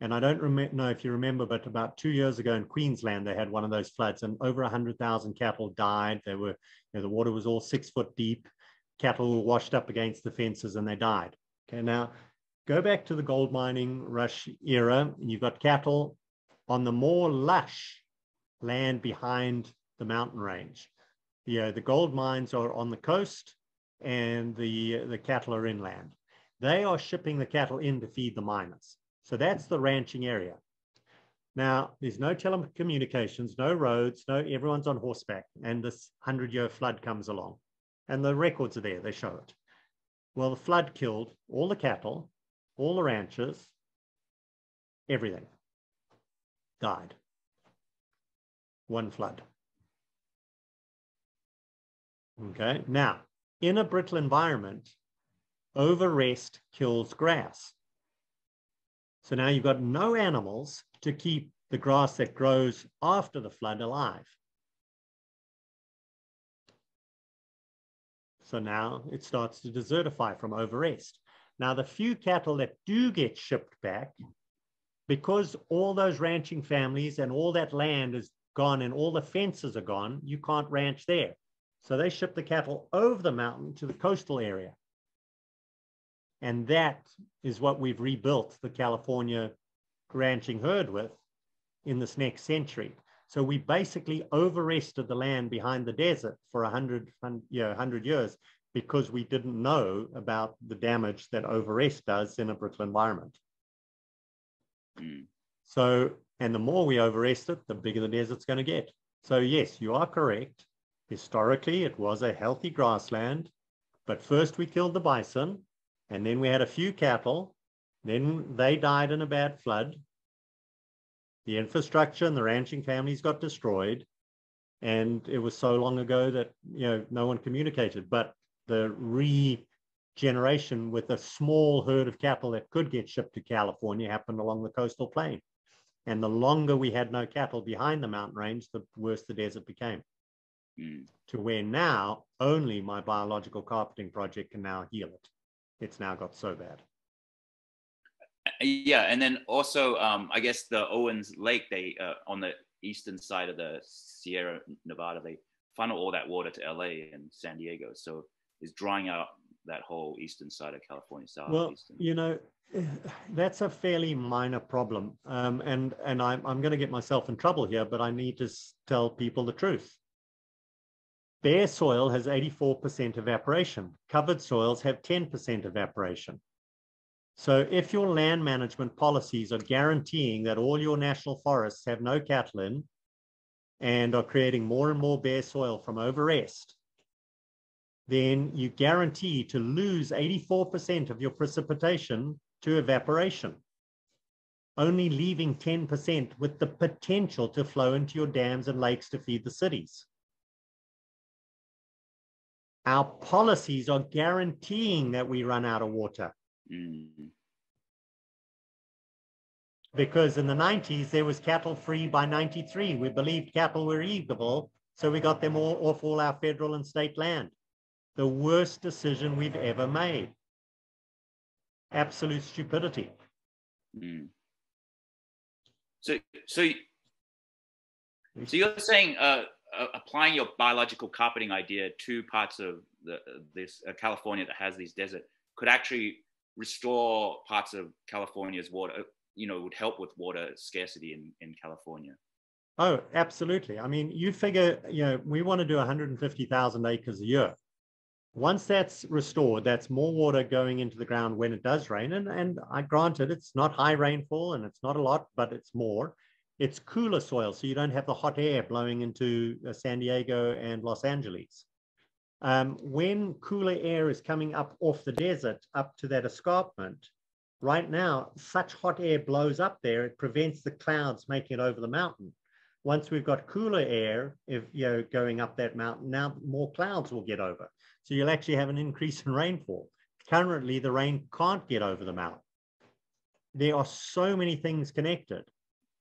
And I don't know if you remember, but about two years ago in Queensland, they had one of those floods and over 100,000 cattle died. They were, you know, the water was all six foot deep. Cattle were washed up against the fences and they died. Okay, now go back to the gold mining rush era, and you've got cattle on the more lush land behind the mountain range the, uh, the gold mines are on the coast and the, the cattle are inland. They are shipping the cattle in to feed the miners. So that's the ranching area. Now, there's no telecommunications, no roads, no everyone's on horseback, and this 100 year flood comes along. And the records are there, they show it. Well, the flood killed all the cattle, all the ranchers, everything died. One flood. Okay, now in a brittle environment, overrest kills grass. So now you've got no animals to keep the grass that grows after the flood alive. So now it starts to desertify from overrest. Now the few cattle that do get shipped back, because all those ranching families and all that land is gone and all the fences are gone, you can't ranch there. So they ship the cattle over the mountain to the coastal area. And that is what we've rebuilt the California ranching herd with in this next century. So we basically overrested the land behind the desert for 100, you know, 100 years because we didn't know about the damage that overrest does in a brittle environment. Mm. So, and the more we overrest it, the bigger the desert's going to get. So yes, you are correct. Historically, it was a healthy grassland, but first we killed the bison, and then we had a few cattle. Then they died in a bad flood. The infrastructure and the ranching families got destroyed. And it was so long ago that you know no one communicated. But the regeneration with a small herd of cattle that could get shipped to California happened along the coastal plain. And the longer we had no cattle behind the mountain range, the worse the desert became. Mm. To where now only my biological carpeting project can now heal it. It's now got so bad. Yeah, and then also, um, I guess the Owens Lake, they uh, on the eastern side of the Sierra Nevada, they funnel all that water to LA and San Diego. So it's drying out that whole eastern side of California. South well, you know, that's a fairly minor problem, um, and and I'm I'm going to get myself in trouble here, but I need to tell people the truth. Bare soil has 84% evaporation. Covered soils have 10% evaporation. So if your land management policies are guaranteeing that all your national forests have no cattle in and are creating more and more bare soil from overrest, then you guarantee to lose 84% of your precipitation to evaporation, only leaving 10% with the potential to flow into your dams and lakes to feed the cities. Our policies are guaranteeing that we run out of water. Mm. Because in the 90s, there was cattle free by 93. We believed cattle were evil, so we got them all off all our federal and state land. The worst decision we've ever made. Absolute stupidity. Mm. So, so, so you're saying uh, uh, applying your biological carpeting idea to parts of the, this uh, California that has these desert could actually restore parts of California's water, you know, would help with water scarcity in, in California. Oh, absolutely. I mean, you figure, you know, we want to do 150,000 acres a year. Once that's restored, that's more water going into the ground when it does rain. And, and I granted it's not high rainfall and it's not a lot, but it's more. It's cooler soil, so you don't have the hot air blowing into uh, San Diego and Los Angeles. Um, when cooler air is coming up off the desert up to that escarpment, right now, such hot air blows up there, it prevents the clouds making it over the mountain. Once we've got cooler air, if you know, going up that mountain, now more clouds will get over. So you'll actually have an increase in rainfall. Currently, the rain can't get over the mountain. There are so many things connected.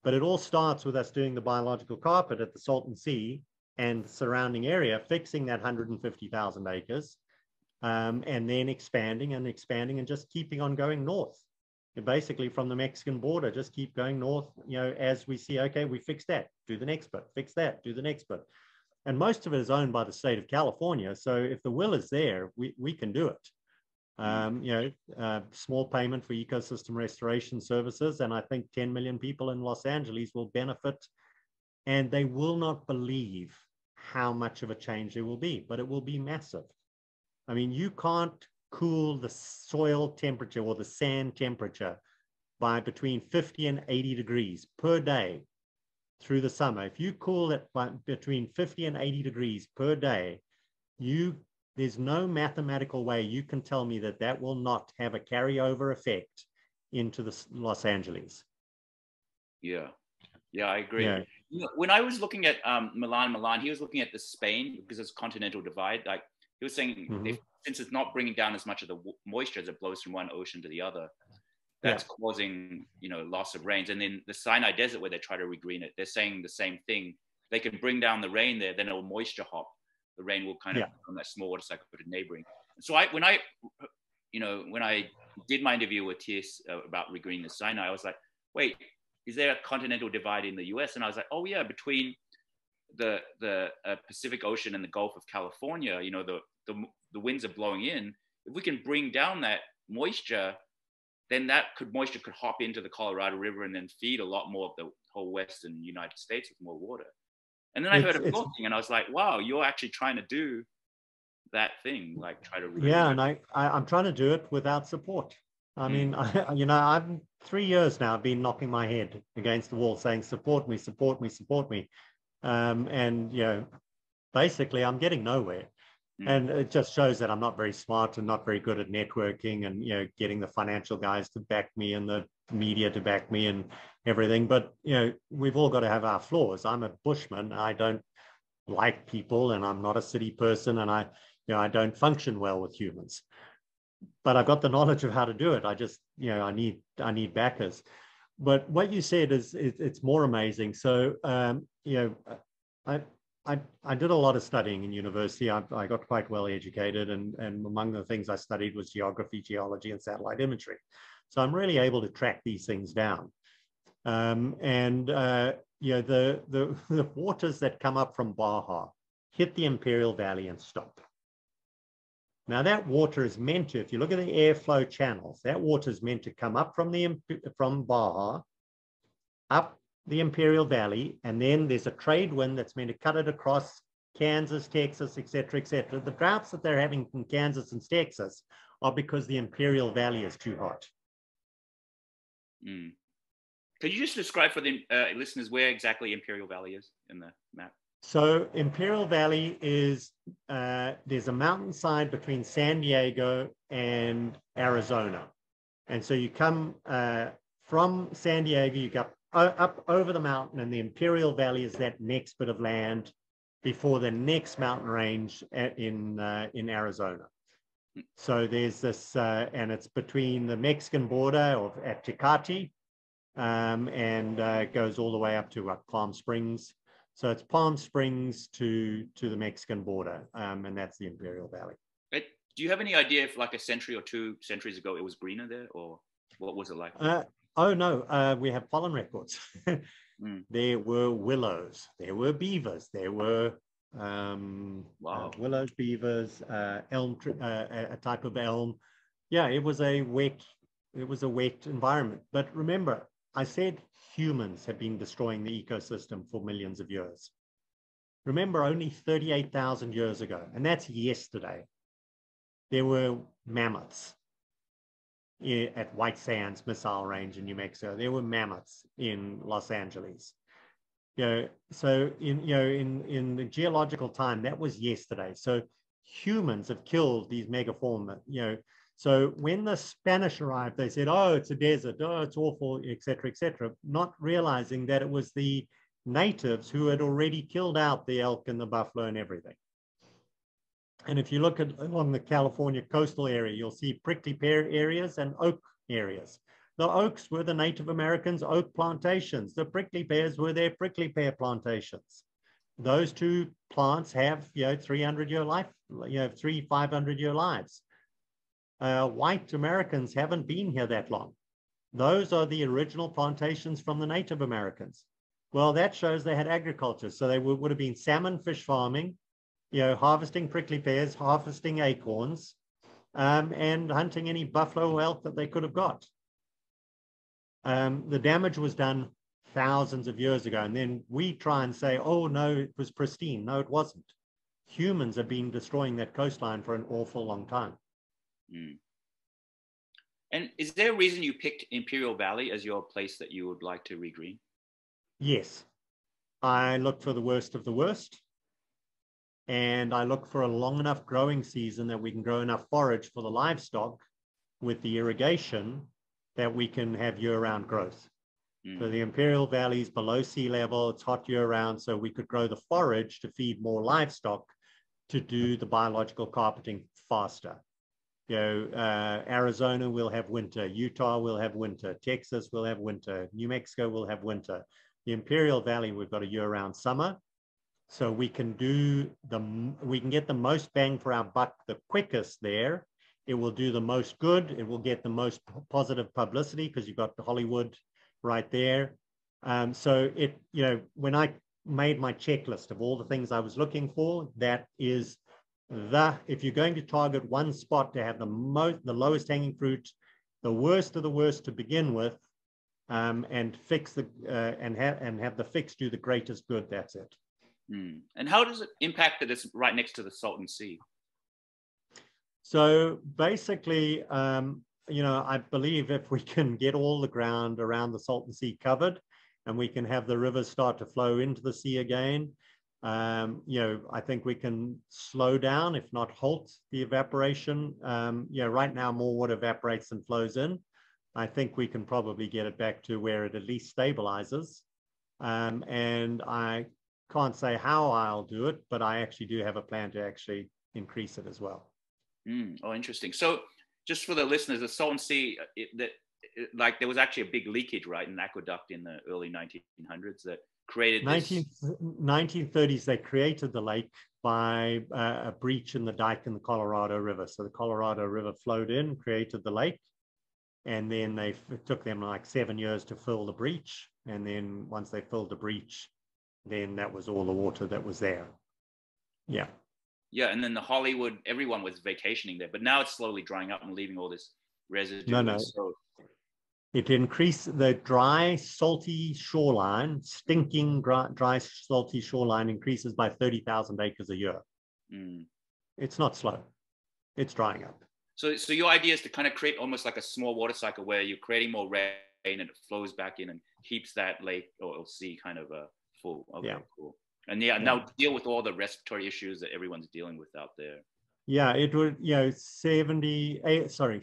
But it all starts with us doing the biological carpet at the Salton Sea and surrounding area, fixing that 150,000 acres, um, and then expanding and expanding and just keeping on going north. And basically, from the Mexican border, just keep going north. You know, as we see, okay, we fix that, do the next bit, fix that, do the next bit. And most of it is owned by the state of California. So if the will is there, we, we can do it. Mm. um, you know, uh, small payment for ecosystem restoration services. And I think 10 million people in Los Angeles will benefit and they will not believe how much of a change there will be, but it will be massive. I mean, you can't cool the soil temperature or the sand temperature by between 50 and 80 degrees per day through the summer. If you cool it by between 50 and 80 degrees per day, you there's no mathematical way you can tell me that that will not have a carryover effect into the Los Angeles. Yeah, yeah, I agree. Yeah. You know, when I was looking at um, Millán Millán, he was looking at the Spain because it's continental divide. Like he was saying, mm-hmm. if, since it's not bringing down as much of the moisture as it blows from one ocean to the other, that's yeah. causing you know loss of rains. And then the Sinai Desert, where they try to regreen it, they're saying the same thing. They can bring down the rain there, then it'll moisture hop the rain will kind of yeah. from that small water cycle to neighboring. So I, when I, you know, when I did my interview with TS uh, about regreening the Sinai, I was like, wait, is there a continental divide in the U.S.? And I was like, oh yeah, between the the uh, Pacific Ocean and the Gulf of California, you know, the, the the winds are blowing in. If we can bring down that moisture, then that could moisture could hop into the Colorado River and then feed a lot more of the whole western United States with more water. And then I heard him talking, and I was like, "Wow, you're actually trying to do that thing, like try to." Yeah, and I, I am trying to do it without support. I mm. mean, I, you know, I've three years now been knocking my head against the wall, saying, "Support me, support me, support me," um, and you know, basically, I'm getting nowhere. Mm. And it just shows that I'm not very smart and not very good at networking and you know getting the financial guys to back me and the media to back me and everything. But you know, we've all got to have our flaws. I'm a bushman. I don't like people, and I'm not a city person. And I, You know, I don't function well with humans, but I've got the knowledge of how to do it. I just, you know, I need I need backers. But what you said is it, it's more amazing. So um, you know, I I, I did a lot of studying in university. I, I, got quite well educated, and, and among the things I studied was geography, geology, and satellite imagery. So I'm really able to track these things down. Um, and uh, you know, the, the, the waters that come up from Baja hit the Imperial Valley and stop. Now that water is meant to, if you look at the airflow channels, that water is meant to come up from the from Baja, up the Imperial Valley, and then there's a trade wind that's meant to cut it across Kansas, Texas, et cetera, et cetera. The droughts that they're having in Kansas and Texas are because the Imperial Valley is too hot. Mm. Could you just describe for the uh, listeners where exactly Imperial Valley is in the map? So Imperial Valley is, uh, there's a mountainside between San Diego and Arizona. And so you come uh, from San Diego, you go up over the mountain and the Imperial Valley is that next bit of land before the next mountain range in, uh, in Arizona. So there's this, uh, and it's between the Mexican border of, at Tecate um, and uh, goes all the way up to Palm Springs. So it's Palm Springs to, to the Mexican border, um, and that's the Imperial Valley. Do you have any idea if like a century or two centuries ago it was greener there or what was it like? Uh, Oh no, uh, we have pollen records. mm. There were willows, there were beavers, there were um, wow. uh, willows, beavers, uh, elm, uh, a type of elm. Yeah, it was a wet, it was a wet environment. But remember, I said humans have been destroying the ecosystem for millions of years. Remember, only 38,000 years ago, and that's yesterday, there were mammoths eh, at White Sands Missile Range in New Mexico. There were mammoths in Los Angeles. You know, so in you know in in the geological time that was yesterday. So humans have killed these megafauna. You know, so when the Spanish arrived, they said, "Oh, it's a desert. Oh, it's awful, etc., etc." Not realizing that it was the natives who had already killed out the elk and the buffalo and everything. And if you look at along the California coastal area, you'll see prickly pear areas and oak areas. The oaks were the Native Americans' oak plantations. The prickly pears were their prickly pear plantations. Those two plants have, you know, 300 year life, you know, three, 500 year lives. Uh, white Americans haven't been here that long. Those are the original plantations from the Native Americans. Well, that shows they had agriculture. So they would, would have been salmon fish farming, you know, harvesting prickly pears, harvesting acorns, um, and hunting any buffalo elk that they could have got. Um, the damage was done thousands of years ago. And then we try and say, oh, no, it was pristine. No, it wasn't. Humans have been destroying that coastline for an awful long time. Mm. And is there a reason you picked Imperial Valley as your place that you would like to regreen? Yes. I look for the worst of the worst and I look for a long enough growing season that we can grow enough forage for the livestock with the irrigation that we can have year-round growth. Mm. So the Imperial Valley is below sea level, it's hot year-round, so we could grow the forage to feed more livestock to do the biological carpeting faster. You know, uh, Arizona will have winter, Utah will have winter, Texas will have winter, New Mexico will have winter. The Imperial Valley, we've got a year-round summer, so we can do the, we can get the most bang for our buck the quickest there. It will do the most good. It will get the most positive publicity because you've got Hollywood right there. Um, so it, you know, when I made my checklist of all the things I was looking for, that is the, if you're going to target one spot to have the most, the lowest hanging fruit, the worst of the worst to begin with, um, and fix the, uh, and have, and have the fix do the greatest good, that's it. Mm. And how does it impact that it's right next to the Salton Sea? So basically, um, you know, I believe if we can get all the ground around the Salton Sea covered and we can have the rivers start to flow into the sea again, um, you know, I think we can slow down, if not halt, the evaporation. Um, you know, right now more water evaporates than flows in. I think we can probably get it back to where it at least stabilizes. Um, and I can't say how I'll do it, but I actually do have a plan to actually increase it as well. Mm, oh, interesting. So just for the listeners, the Salton Sea, uh, that like there was actually a big leakage, right, in the aqueduct in the early 1900s that created 19, 1930s. They created the lake by uh, a breach in the dike in the Colorado River. So the Colorado River flowed in, created the lake, and then they it took them like seven years to fill the breach. And then once they filled the breach, then that was all the water that was there. Yeah. Yeah, and then the Hollywood, everyone was vacationing there, but now it's slowly drying up and leaving all this residue. No, no. So it increased the dry, salty shoreline, stinking dry, dry salty shoreline increases by 30,000 acres a year. Mm. It's not slow. It's drying up. So, so your idea is to kind of create almost like a small water cycle where you're creating more rain and it flows back in and keeps that lake or sea kind of uh, full. Okay, yeah. cool. And yeah, yeah, now deal with all the respiratory issues that everyone's dealing with out there. Yeah, it would, you know, 70, eh, sorry,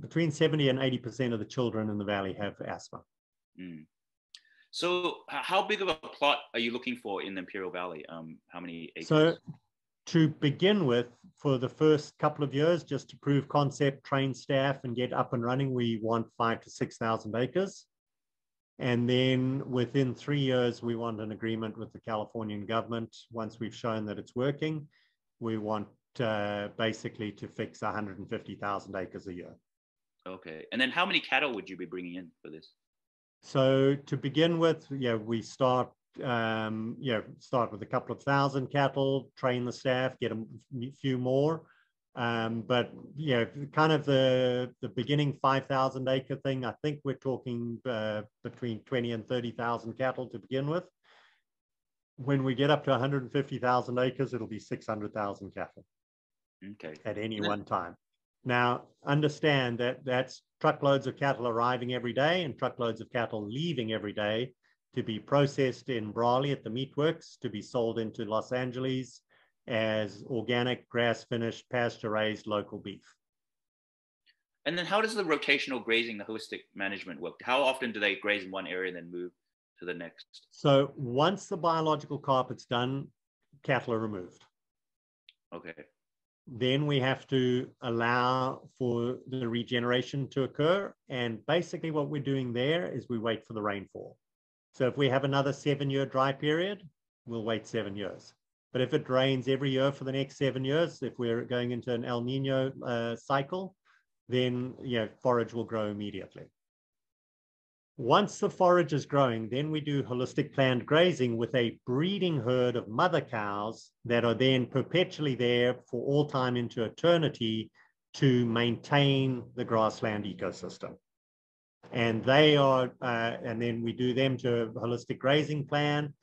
between 70 and 80% of the children in the valley have asthma. Mm. So how big of a plot are you looking for in the Imperial Valley? Um, how many acres? So to begin with, for the first couple of years, just to prove concept, train staff and get up and running, we want five to 6,000 acres. And then within three years, we want an agreement with the Californian government. Once we've shown that it's working, we want uh, basically to fix 150,000 acres a year. Okay. And then how many cattle would you be bringing in for this? So to begin with, yeah, we start, um, yeah, start with a couple of thousand cattle, train the staff, get a few more. Um, but yeah, kind of the the beginning 5,000 acre thing, I think we're talking uh, between 20 and 30,000 cattle to begin with. When we get up to 150,000 acres, it'll be 600,000 cattle okay. at any one time. Now, understand that that's truckloads of cattle arriving every day and truckloads of cattle leaving every day to be processed in Brawley at the meatworks to be sold into Los Angeles as organic, grass finished, pasture raised local beef. And then how does the rotational grazing, the holistic management work? How often do they graze in one area and then move to the next? So once the biological carpet's done, cattle are removed. Okay. Then we have to allow for the regeneration to occur. And basically what we're doing there is we wait for the rainfall. So if we have another seven year dry period, we'll wait seven years. But if it rains every year for the next seven years, if we're going into an El Nino uh, cycle, then you know, forage will grow immediately. Once the forage is growing, then we do holistic planned grazing with a breeding herd of mother cows that are then perpetually there for all time into eternity to maintain the grassland ecosystem. And they are, uh, and then we do them to a holistic grazing plan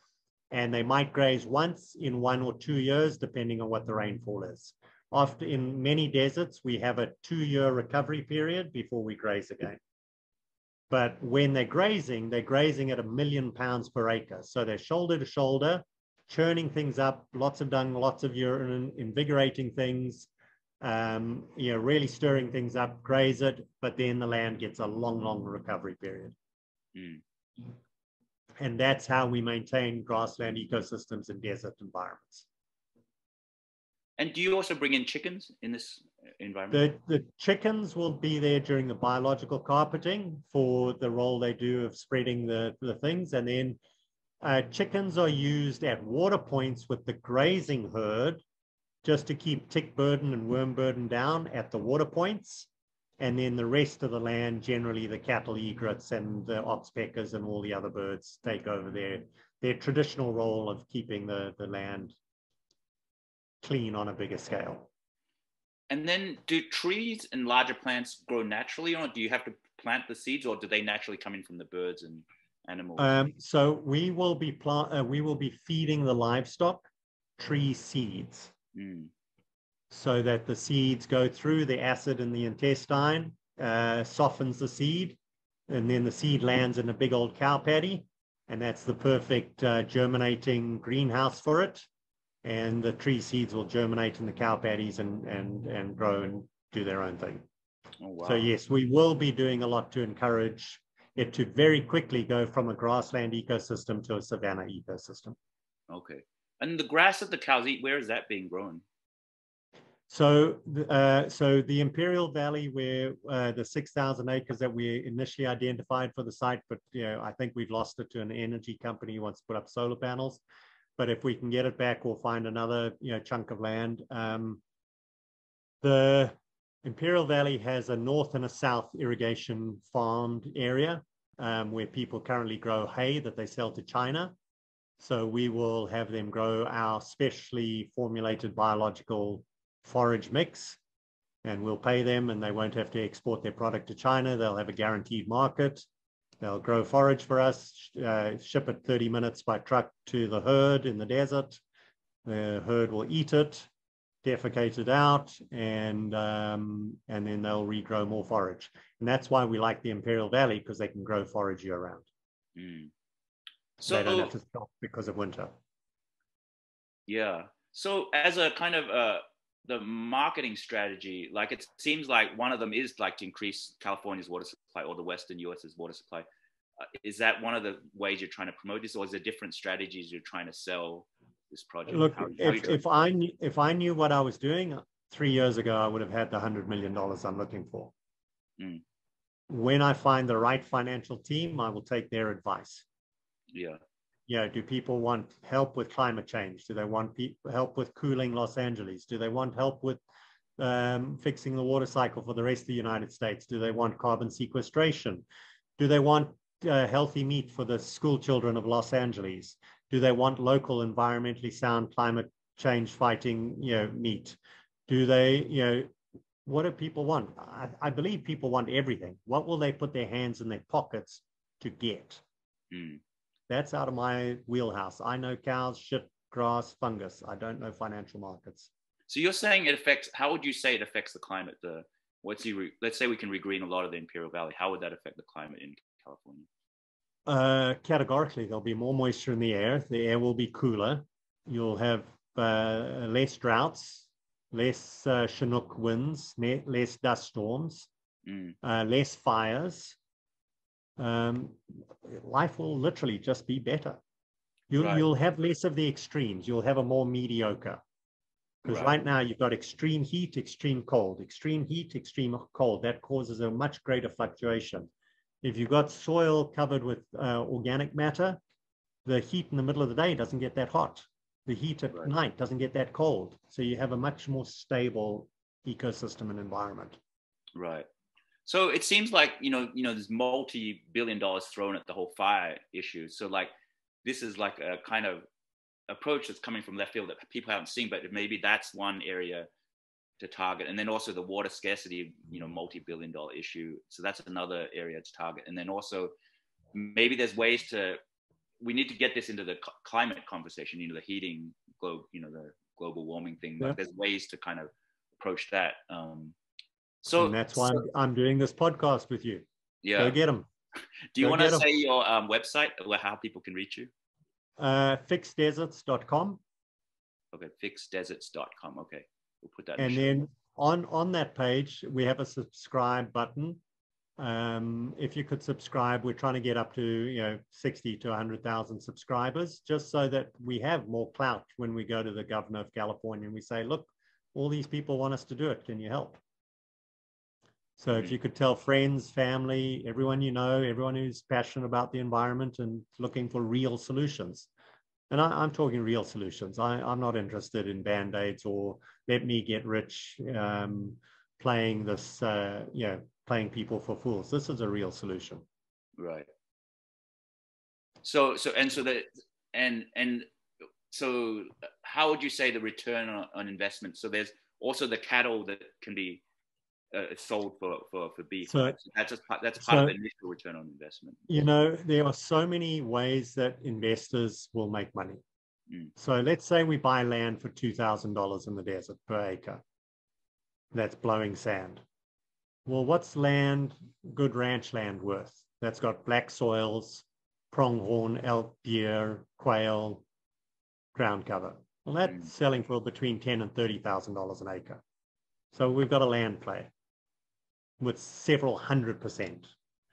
and they might graze once in one or two years, depending on what the rainfall is. After in many deserts, we have a two-year recovery period before we graze again. But when they're grazing, they're grazing at a million pounds per acre. So they're shoulder to shoulder, churning things up, lots of dung, lots of urine, invigorating things, um, you know, really stirring things up, graze it, but then the land gets a long, long recovery period. Mm. And that's how we maintain grassland ecosystems in desert environments. And do you also bring in chickens in this environment? The, the chickens will be there during the biological carpeting for the role they do of spreading the, the things. And then uh, chickens are used at water points with the grazing herd just to keep tick burden and worm burden down at the water points. And then the rest of the land, generally the cattle egrets and the oxpeckers and all the other birds take over their, their traditional role of keeping the, the land clean on a bigger scale. And then do trees and larger plants grow naturally or do you have to plant the seeds or do they naturally come in from the birds and animals? Um, so we will be plant, uh, we will be feeding the livestock tree seeds. Mm so that the seeds go through the acid in the intestine, uh, softens the seed, and then the seed lands in a big old cow patty, and that's the perfect uh, germinating greenhouse for it. And the tree seeds will germinate in the cow patties and, and, and grow and do their own thing. Oh, wow. So yes, we will be doing a lot to encourage it to very quickly go from a grassland ecosystem to a savanna ecosystem. Okay. And the grass that the cows eat, where is that being grown? So, uh, so the Imperial Valley, where uh, the 6,000 acres that we initially identified for the site, but you know, I think we've lost it to an energy company who wants to put up solar panels. But if we can get it back, we'll find another you know chunk of land. Um, the Imperial Valley has a north and a south irrigation farmed area um, where people currently grow hay that they sell to China. So we will have them grow our specially formulated biological forage mix and we'll pay them and they won't have to export their product to China. They'll have a guaranteed market. They'll grow forage for us, uh, ship it 30 minutes by truck to the herd in the desert. The herd will eat it, defecate it out, and, um, and then they'll regrow more forage. And that's why we like the Imperial Valley because they can grow forage year round. Mm. So they don't have to stop because of winter. Yeah. So as a kind of uh, the marketing strategy, like it seems like one of them is like to increase California's water supply or the Western US's water supply. Uh, is that one of the ways you're trying to promote this, or is there different strategies you're trying to sell this project? Look, how, if, how if I knew, if I knew what I was doing three years ago, I would have had the hundred million dollars I'm looking for. Mm. When I find the right financial team, I will take their advice. Yeah you know, do people want help with climate change? Do they want help with cooling Los Angeles? Do they want help with um, fixing the water cycle for the rest of the United States? Do they want carbon sequestration? Do they want uh, healthy meat for the school children of Los Angeles? Do they want local environmentally sound climate change fighting, you know, meat? Do they, you know, what do people want? I, I believe people want everything. What will they put their hands in their pockets to get? Mm. That's out of my wheelhouse. I know cows, shit, grass, fungus. I don't know financial markets. So you're saying it affects, how would you say it affects the climate? The what's the, let's say we can regreen a lot of the Imperial Valley. How would that affect the climate in California? Uh, categorically, there'll be more moisture in the air. The air will be cooler. You'll have uh, less droughts, less uh, Chinook winds, less dust storms, mm. uh, less fires um, life will literally just be better. You'll, right. you'll have less of the extremes. You'll have a more mediocre. Because right. right. now you've got extreme heat, extreme cold, extreme heat, extreme cold. That causes a much greater fluctuation. If you've got soil covered with uh, organic matter, the heat in the middle of the day doesn't get that hot. The heat at right. night doesn't get that cold. So you have a much more stable ecosystem and environment. Right. So it seems like you know, you know, there's multi-billion dollars thrown at the whole fire issue. So like, this is like a kind of approach that's coming from left field that people haven't seen, but maybe that's one area to target. And then also the water scarcity, you know, multi-billion dollar issue. So that's another area to target. And then also maybe there's ways to we need to get this into the climate conversation, you know, the heating globe, you know, the global warming thing. Like there's ways to kind of approach that. Um, so and that's why so, I'm, I'm, doing this podcast with you. Yeah. Go get them. Do you want to say your um, website or how people can reach you? Uh, fixdeserts.com. Okay, fixdeserts.com. Okay, we'll put that. And then on on that page, we have a subscribe button. Um, if you could subscribe, we're trying to get up to you know 60 to 100,000 subscribers, just so that we have more clout when we go to the governor of California and we say, look, all these people want us to do it. Can you help? So mm-hmm. if you could tell friends, family, everyone you know, everyone who's passionate about the environment and looking for real solutions. And I, am talking real solutions. I, am not interested in band-aids or let me get rich um, playing this, uh, you know, playing people for fools. This is a real solution. Right. So, so, and so that, and, and so how would you say the return on, on investment? So there's also the cattle that can be uh, sold for, for, for beef. So, that's just part, that's part so, of the initial return on investment. You know, there are so many ways that investors will make money. Mm. So let's say we buy land for two thousand dollars in the desert per acre. That's blowing sand. Well, what's land, good ranch land worth? That's got black soils, pronghorn, elk, deer, quail, ground cover. Well, that's mm. selling for between ten and thirty thousand dollars an acre. So we've got a land play with several hundred percent.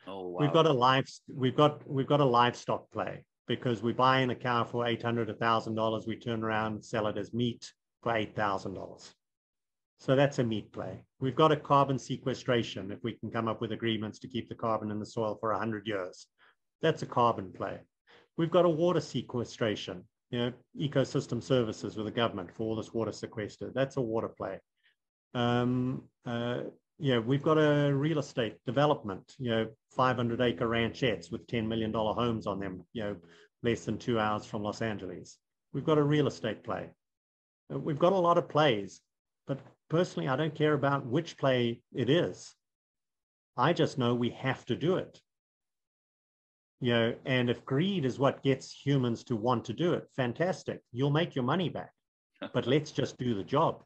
Oh, wow. We've got a live we've got we've got a livestock play because we buy in a cow for eight hundred, a thousand dollars, we turn around and sell it as meat for eight thousand dollars. So that's a meat play. We've got a carbon sequestration if we can come up with agreements to keep the carbon in the soil for 100 years. That's a carbon play. We've got a water sequestration, you know, ecosystem services with the government for all this water sequester. That's a water play. Um, uh, yeah, we've got a real estate development, you know, 500 acre ranchettes with $10 million homes on them, you know, less than two hours from Los Angeles. We've got a real estate play. Uh, we've got a lot of plays, but personally, I don't care about which play it is. I just know we have to do it. You know, and if greed is what gets humans to want to do it, fantastic. You'll make your money back. but let's just do the job.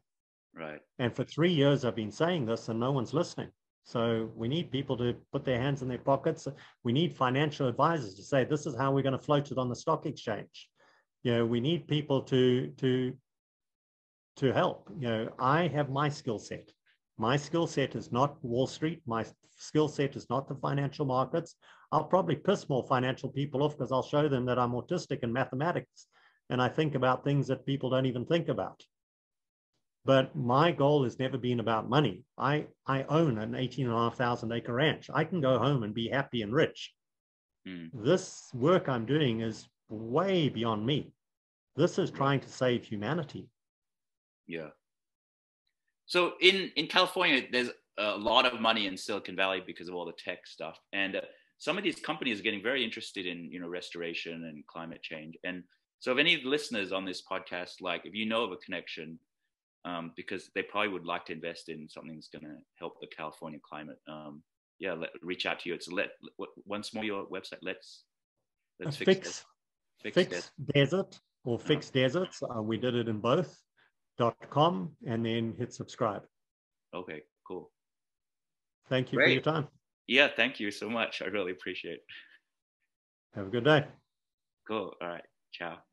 Right. And for three years, I've been saying this, and no one's listening. So we need people to put their hands in their pockets. We need financial advisors to say this is how we're going to float it on the stock exchange. You know, we need people to to to help. You know, I have my skill set. My skill set is not Wall Street. My skill set is not the financial markets. I'll probably piss more financial people off because I'll show them that I'm autistic in mathematics and I think about things that people don't even think about. But my goal has never been about money. I, I own an 18,500 acre ranch. I can go home and be happy and rich. Mm. This work I'm doing is way beyond me. This is trying to save humanity. Yeah. So in, in California, there's a lot of money in Silicon Valley because of all the tech stuff. And uh, some of these companies are getting very interested in, you know, restoration and climate change. And so if any listeners on this podcast, like if you know of a connection um, because they probably would like to invest in something that's going to help the California climate. Um, yeah, let, reach out to you. It's let, once more your website. Let's let's fix fix, fix, fix desert. desert. or oh. fix oh. deserts. Uh, we did it in both. dot com and then hit subscribe. Okay, cool. Thank you Great. for your time. Yeah, thank you so much. I really appreciate it. Have a good day. Cool. All right. Ciao.